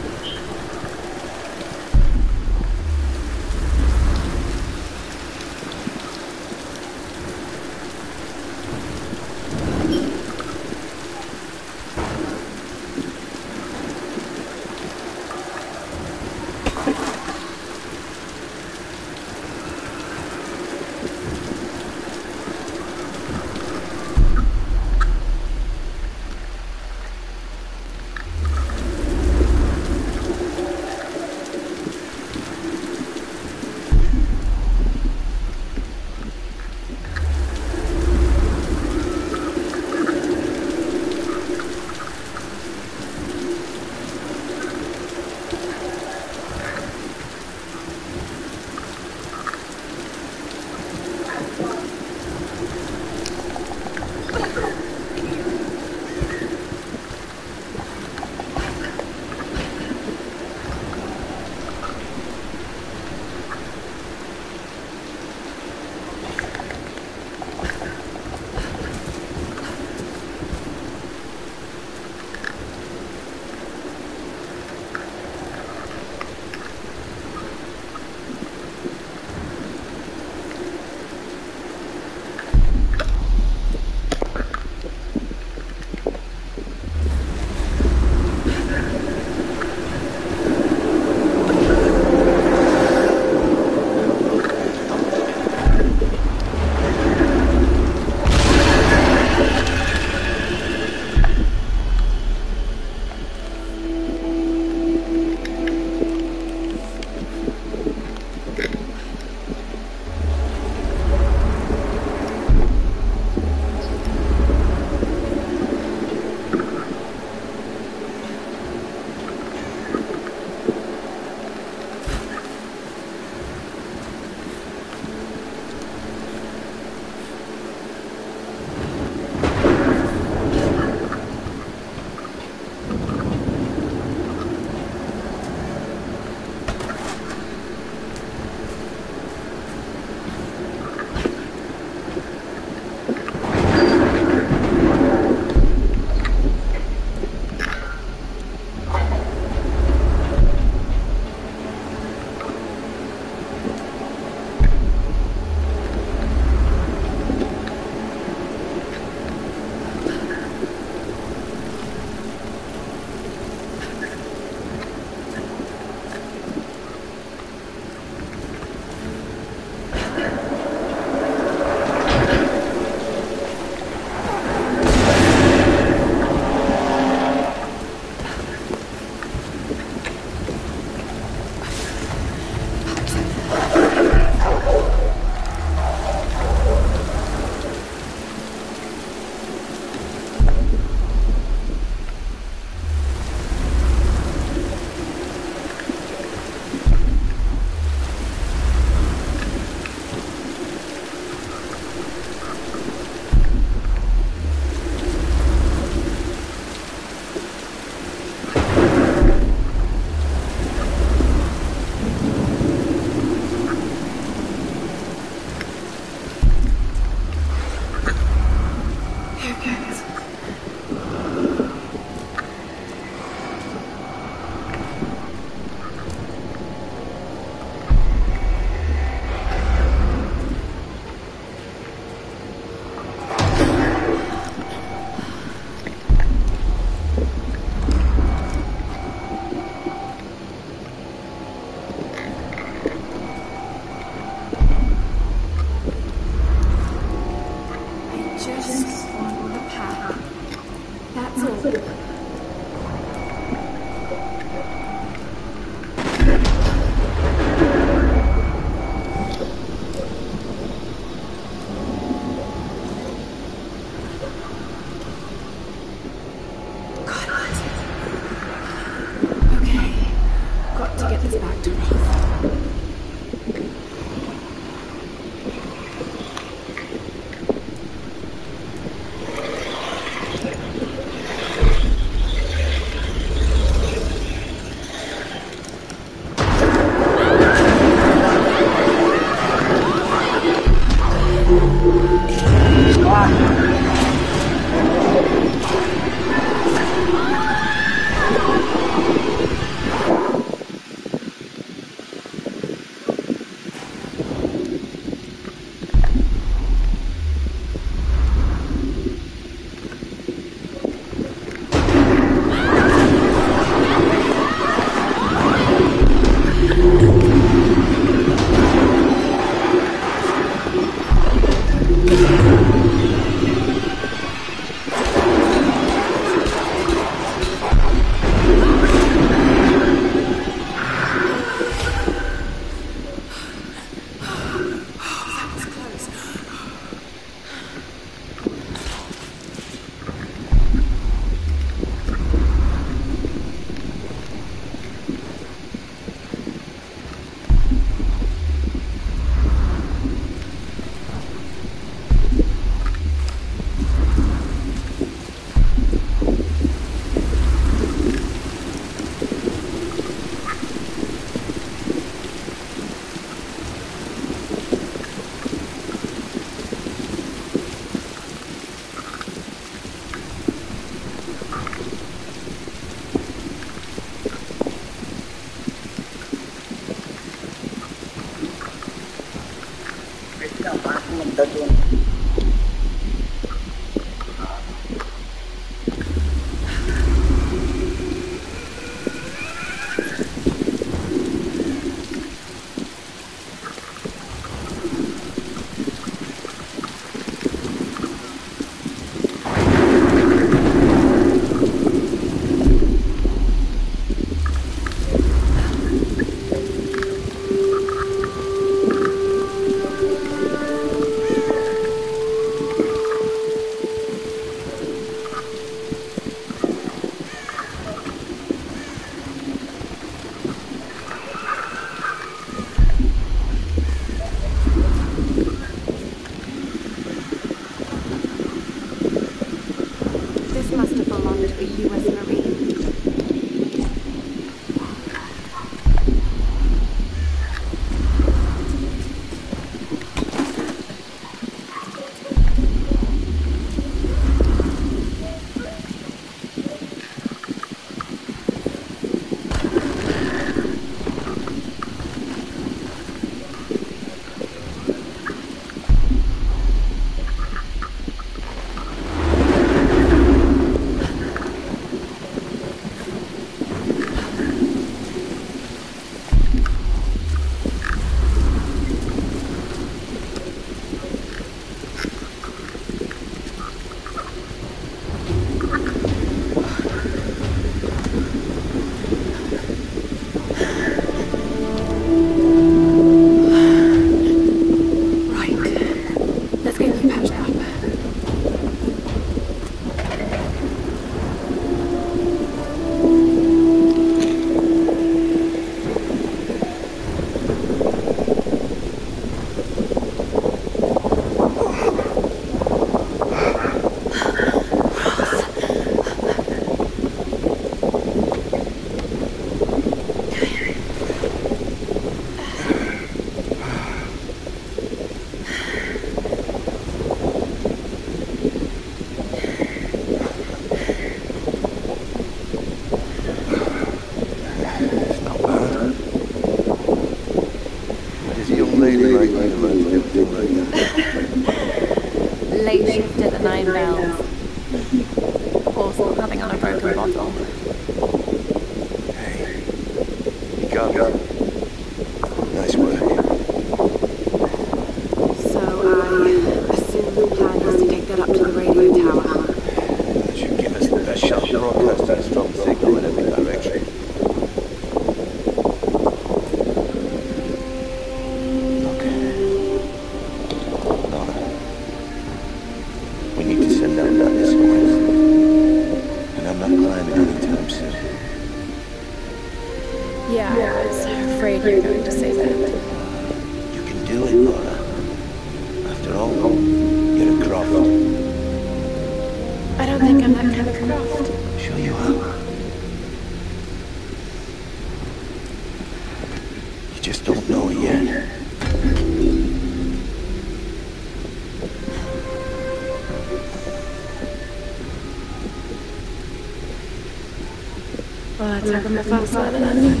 Well, let's hope I'm a fast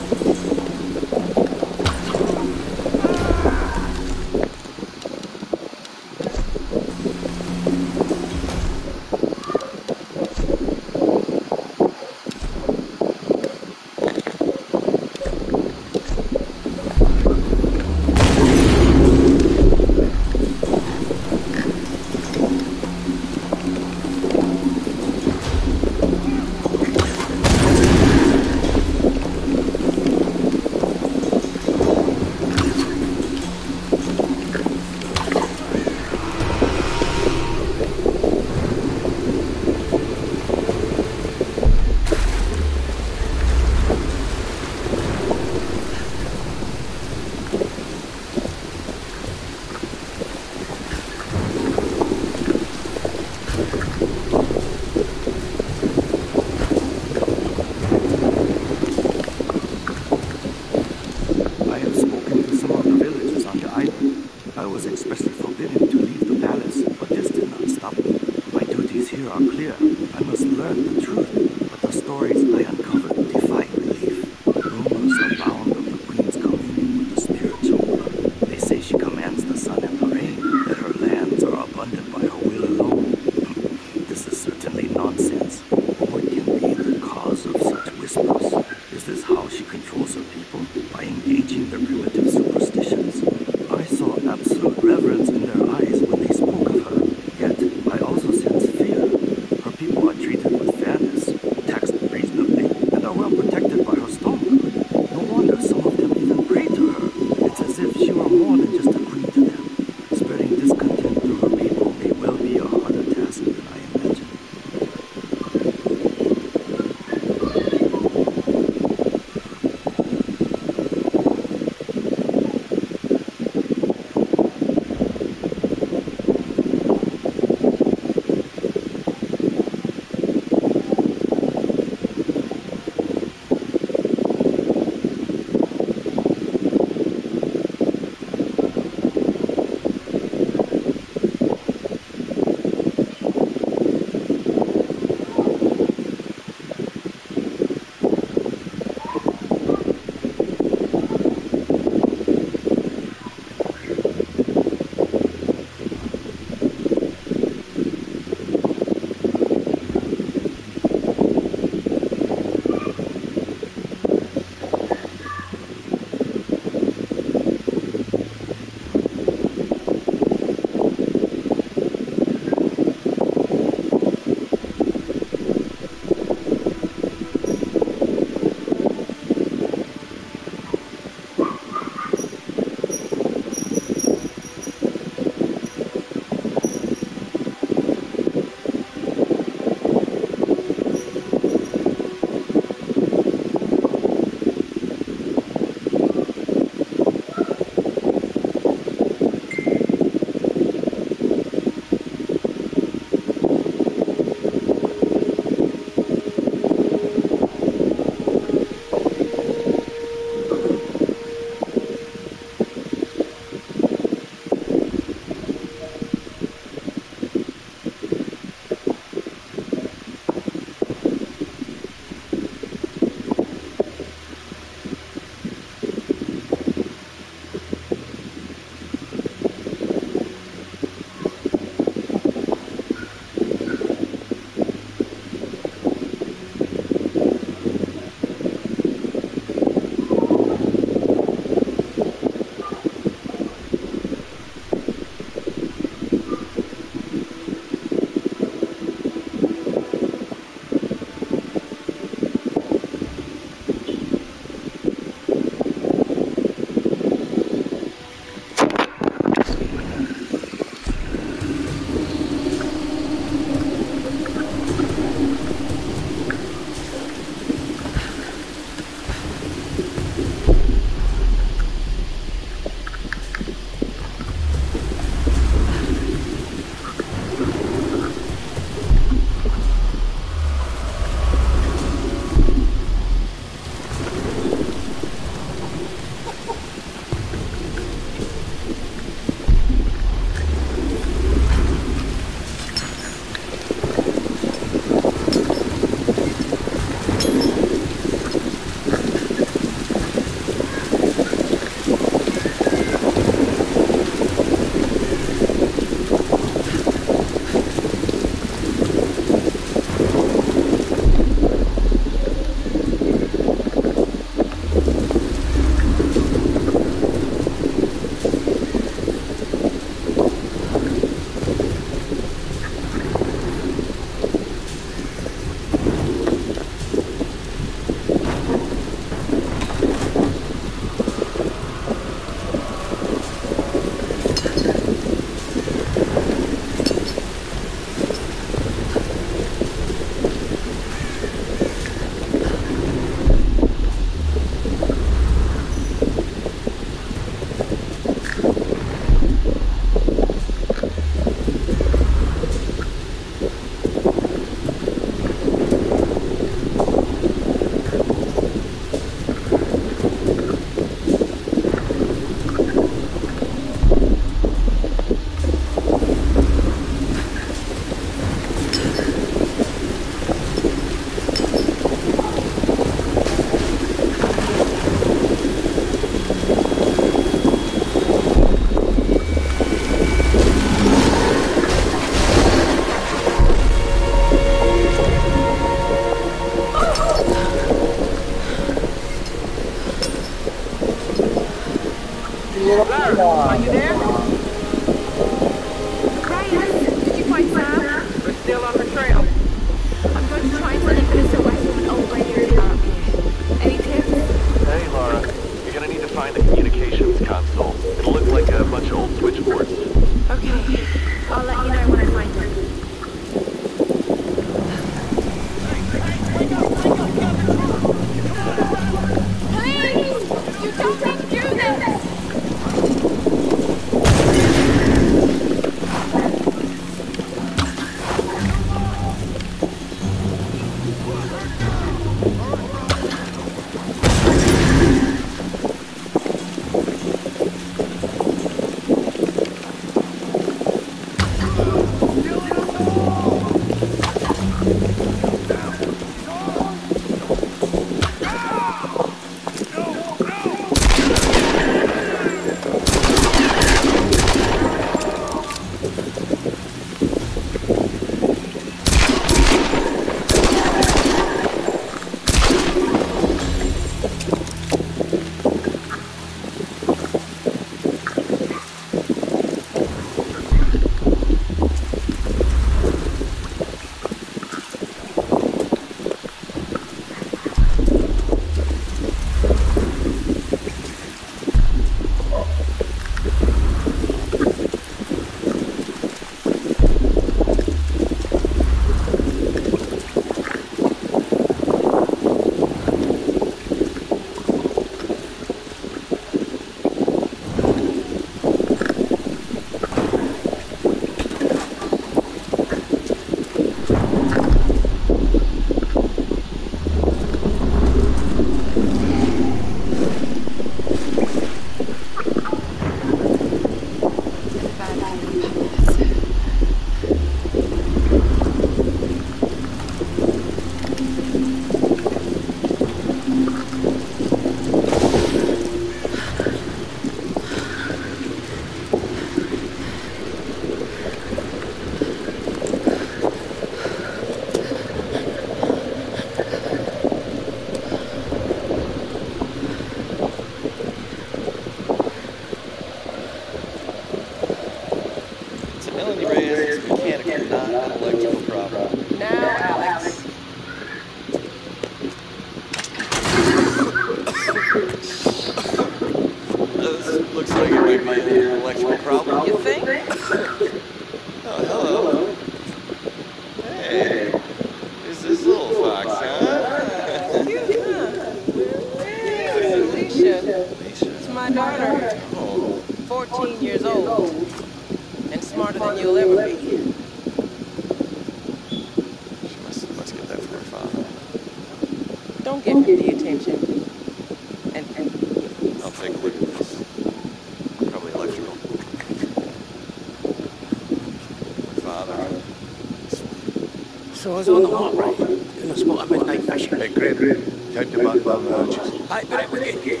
was on the hot right in the spot a midnight fishing. At Great Rain, Time to Banban Ranches. Aye, but it was good.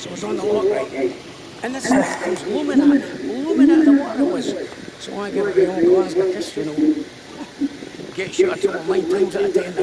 So I was on the hot right. And this thing was looming at me, looming at the water it was. So I get it the old Glasgow kiss, you know. Get shot a couple of nine times out of ten.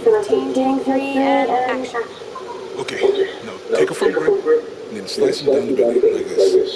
14, getting three, and action. Okay, now take a foot grip, and then slice them down the belly like this.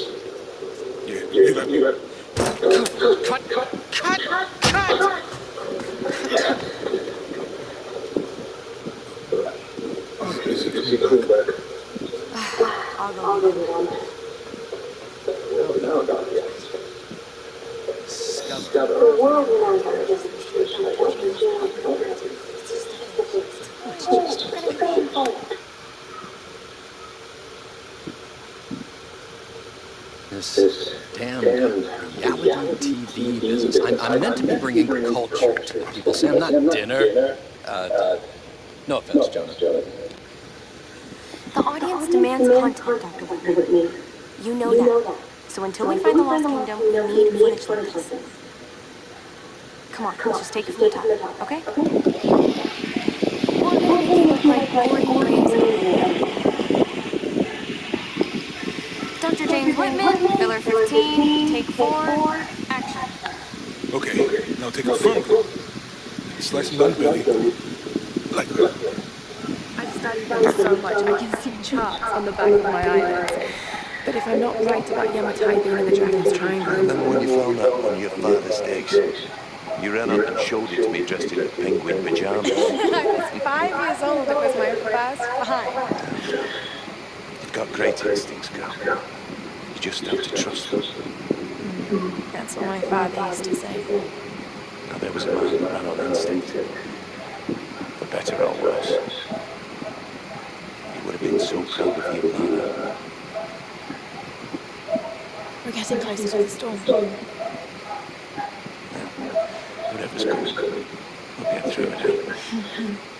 Come on, Come on. just take it from the top, okay? Dr. James Whitman, filler 15, take 4, action. Okay, now take a phone call. Slice and done, Billy. Like that. I've studied that so much, I can see charts on the back of my eyelids. But if I'm not right about Yamatai being in the Dragon's Triangle... Remember when you found that one of your father's eggs? You ran up and showed it to me dressed in a penguin pajamas. [LAUGHS] I was five years old. It was my first find. You've got great instincts, girl. You just have to trust them. That's what my father used to say. Now, there was a man that ran on instinct. For better or worse. He would have been so proud of you, Lara. We're getting closer to the storm. Whatever's coming, we'll get through it.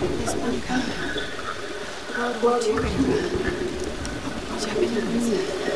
这是美国，俄国，英国，日本。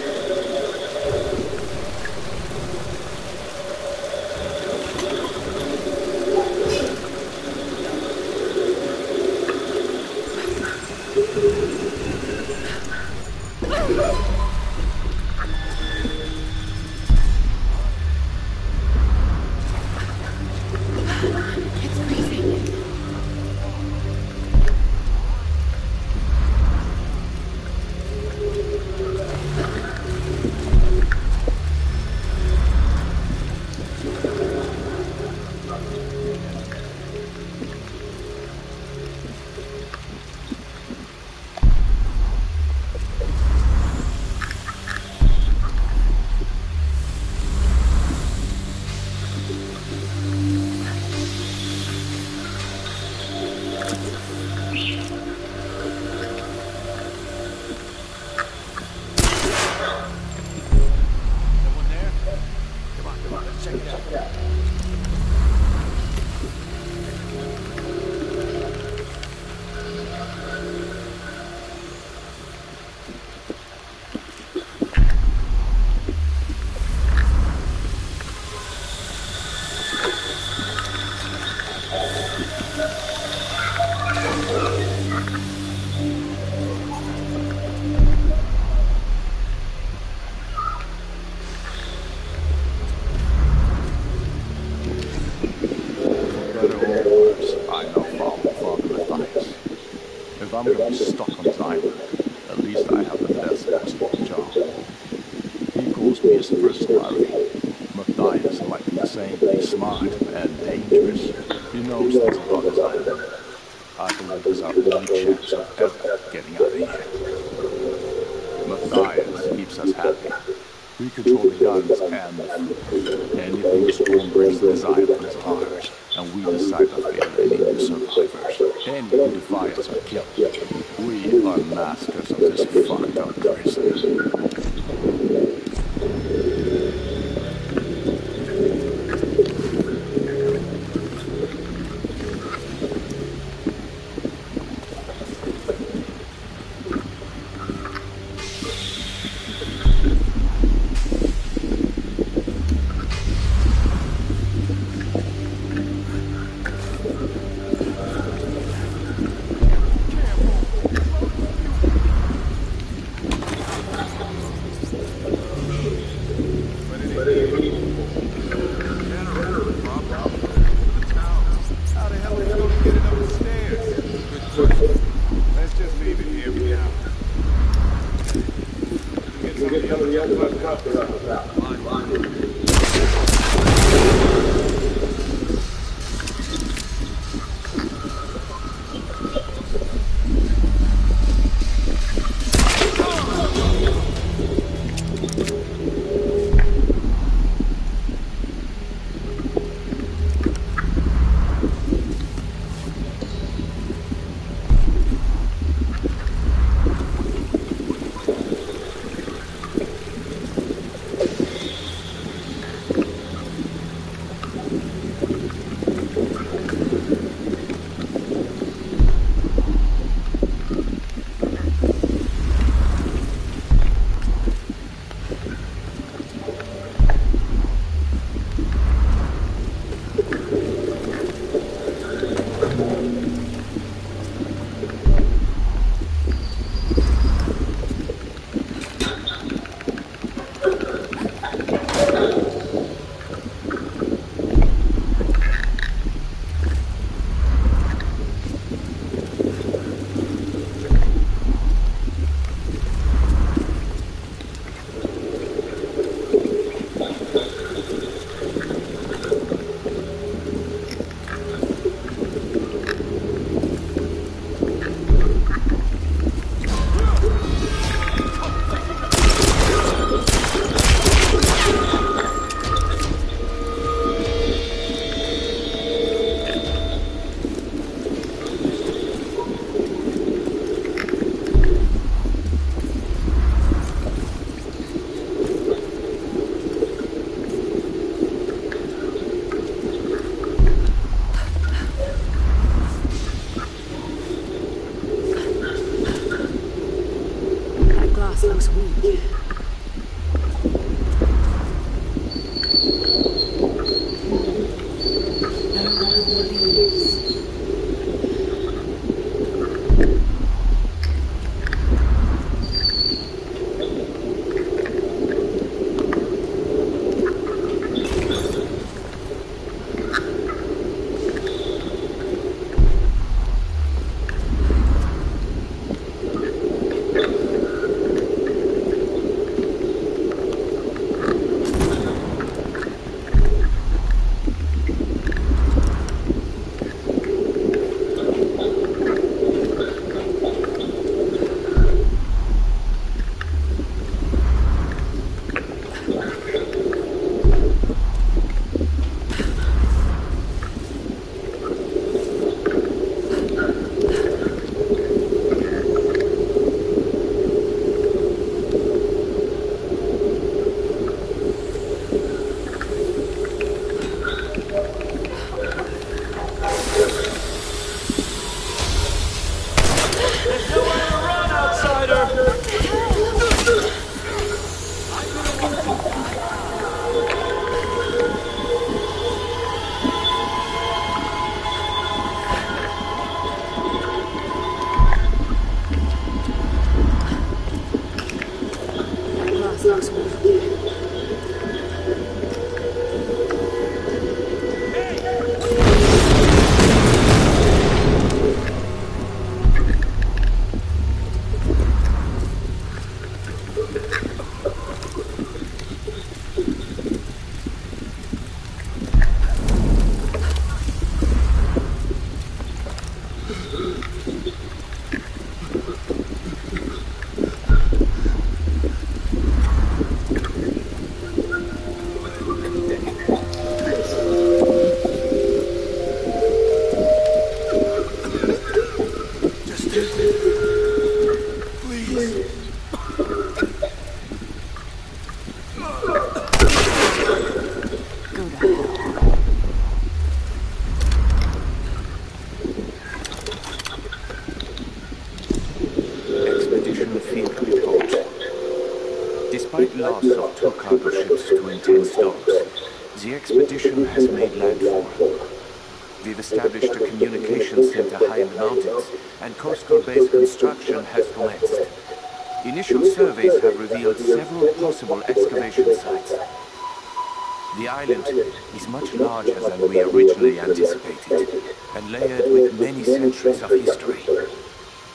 of history.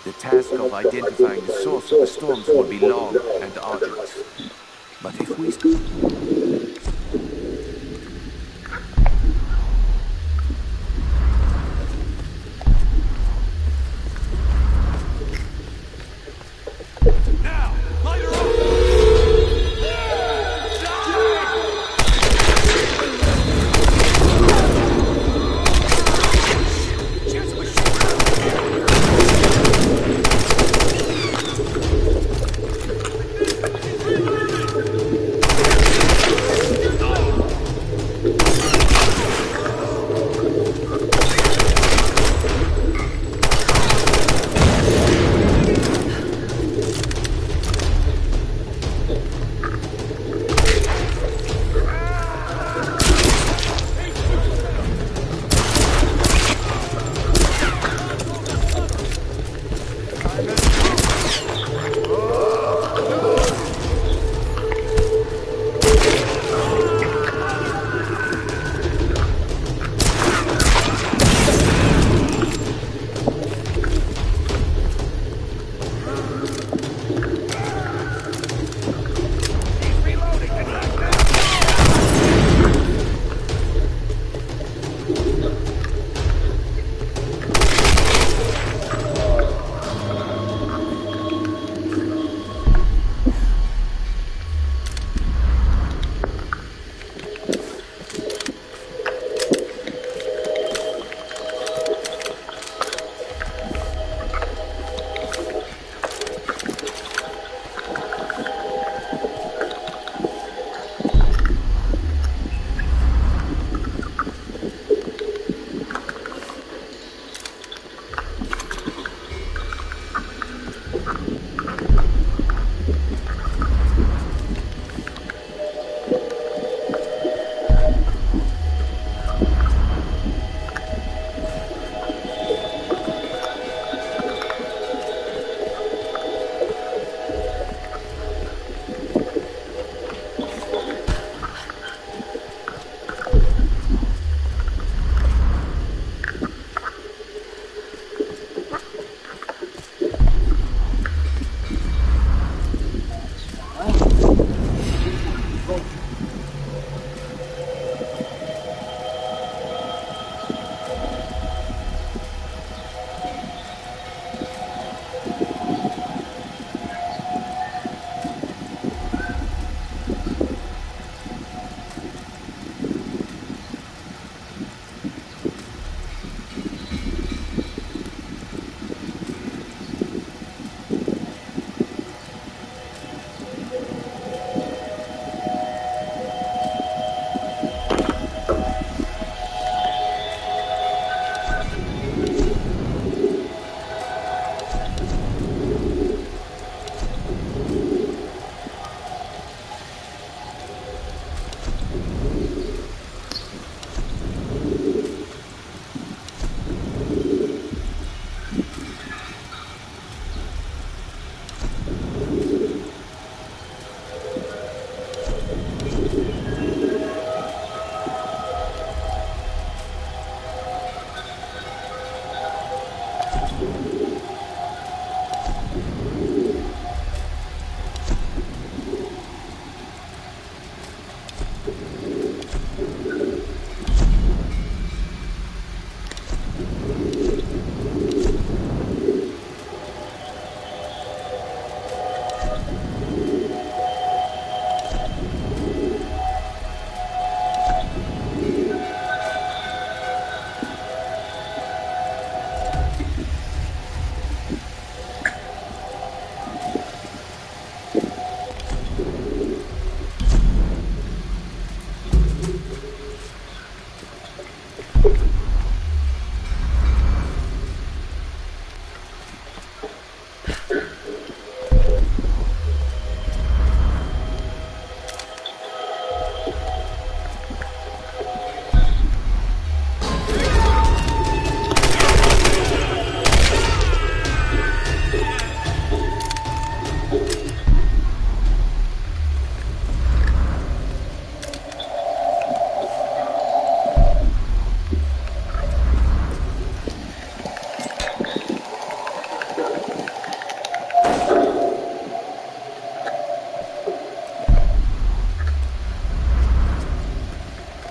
The task of identifying the source of the storms will be long and arduous.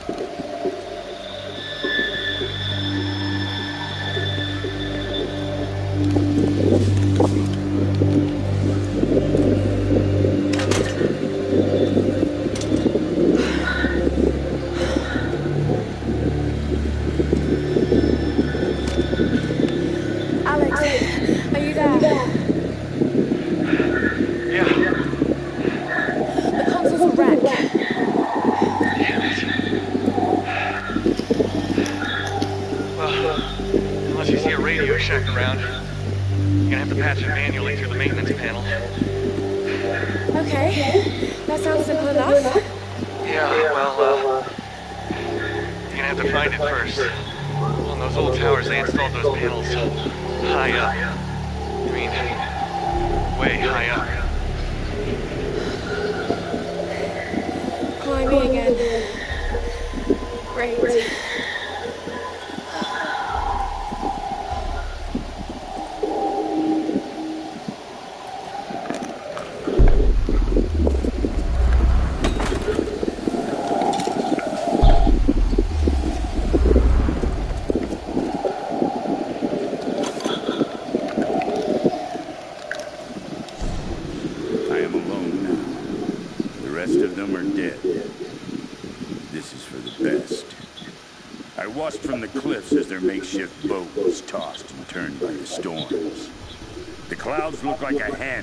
you.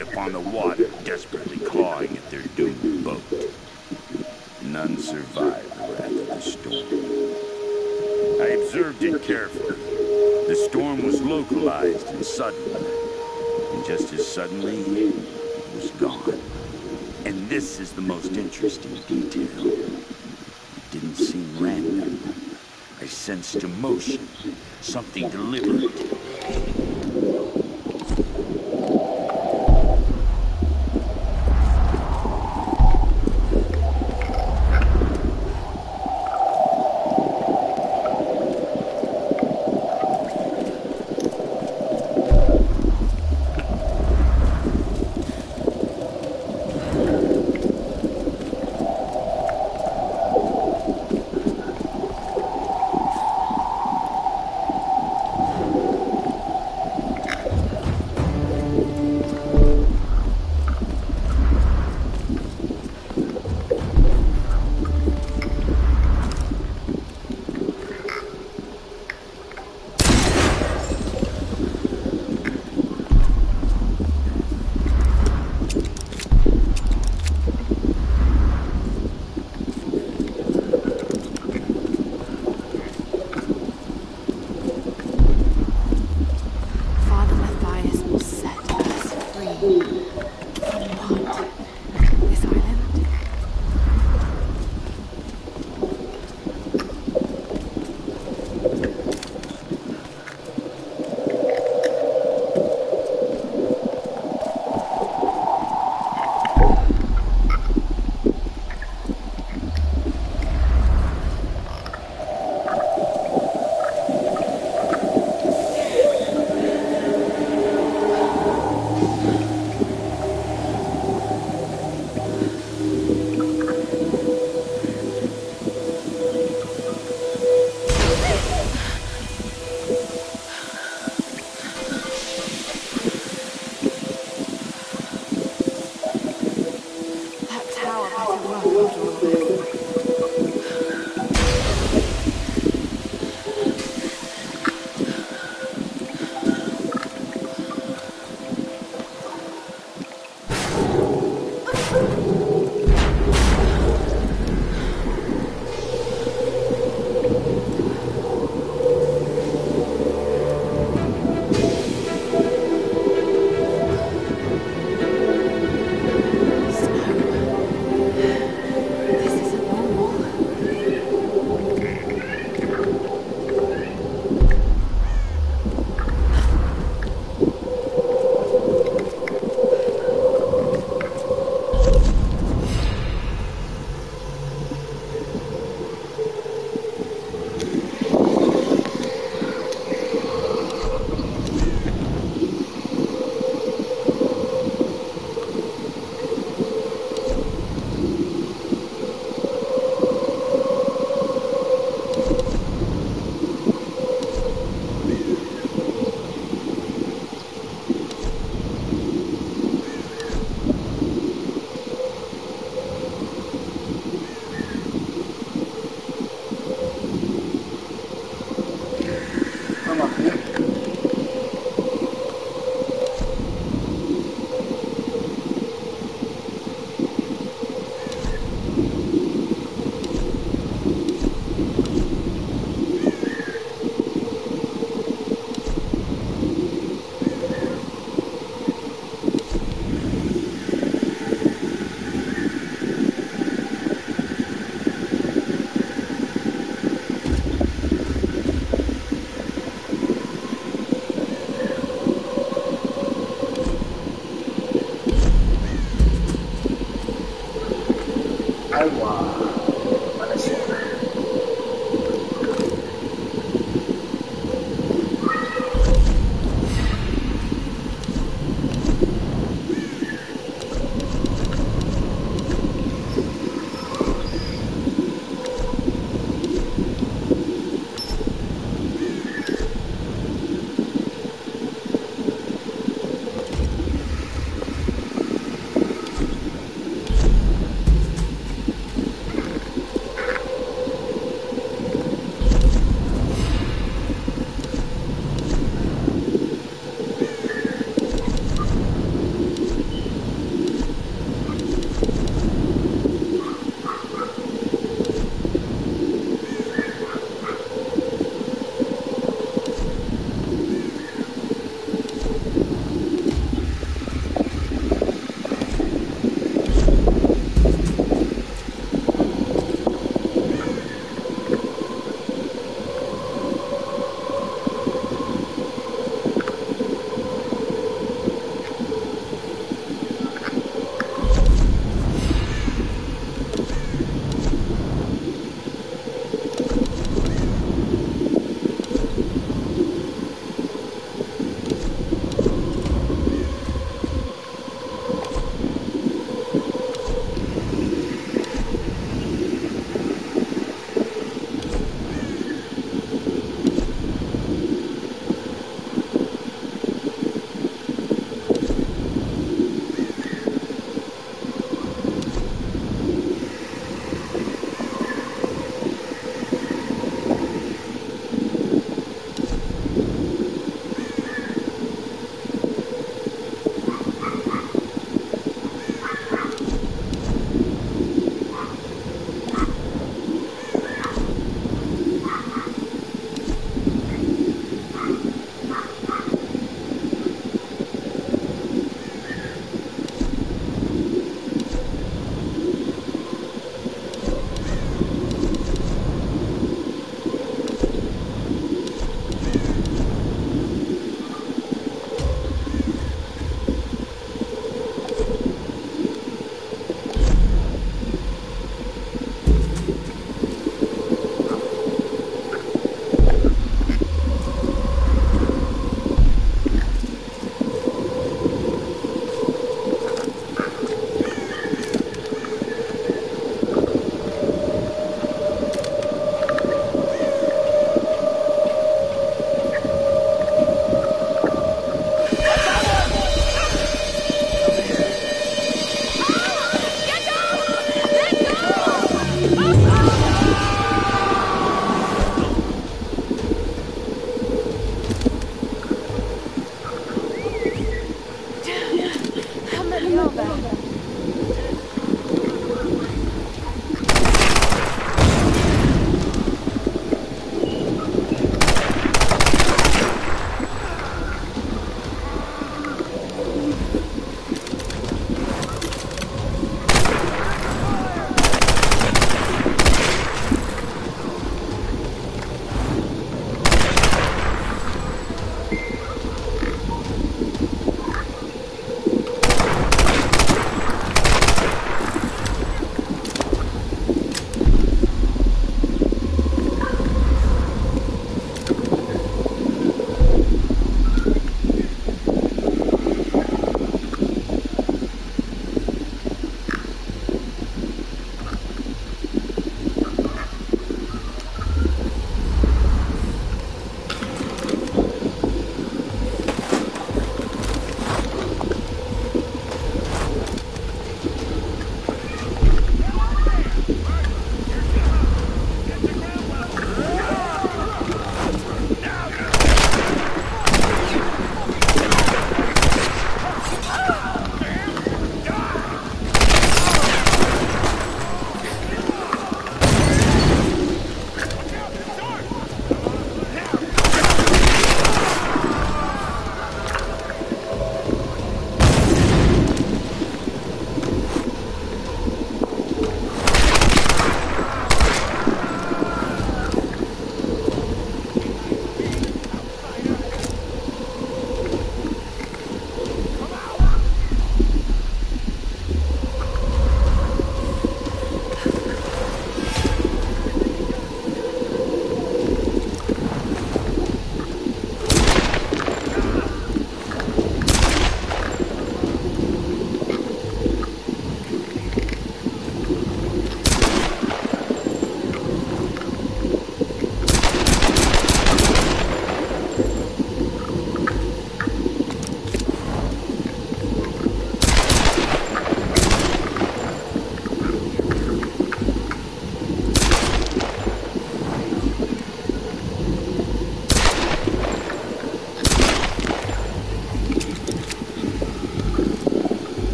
Upon the water, desperately clawing at their doomed boat. None survived the wrath of the storm. I observed it carefully. The storm was localized and sudden. And just as suddenly, it was gone. And this is the most interesting detail. It didn't seem random. I sensed emotion, something deliberate.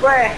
Ano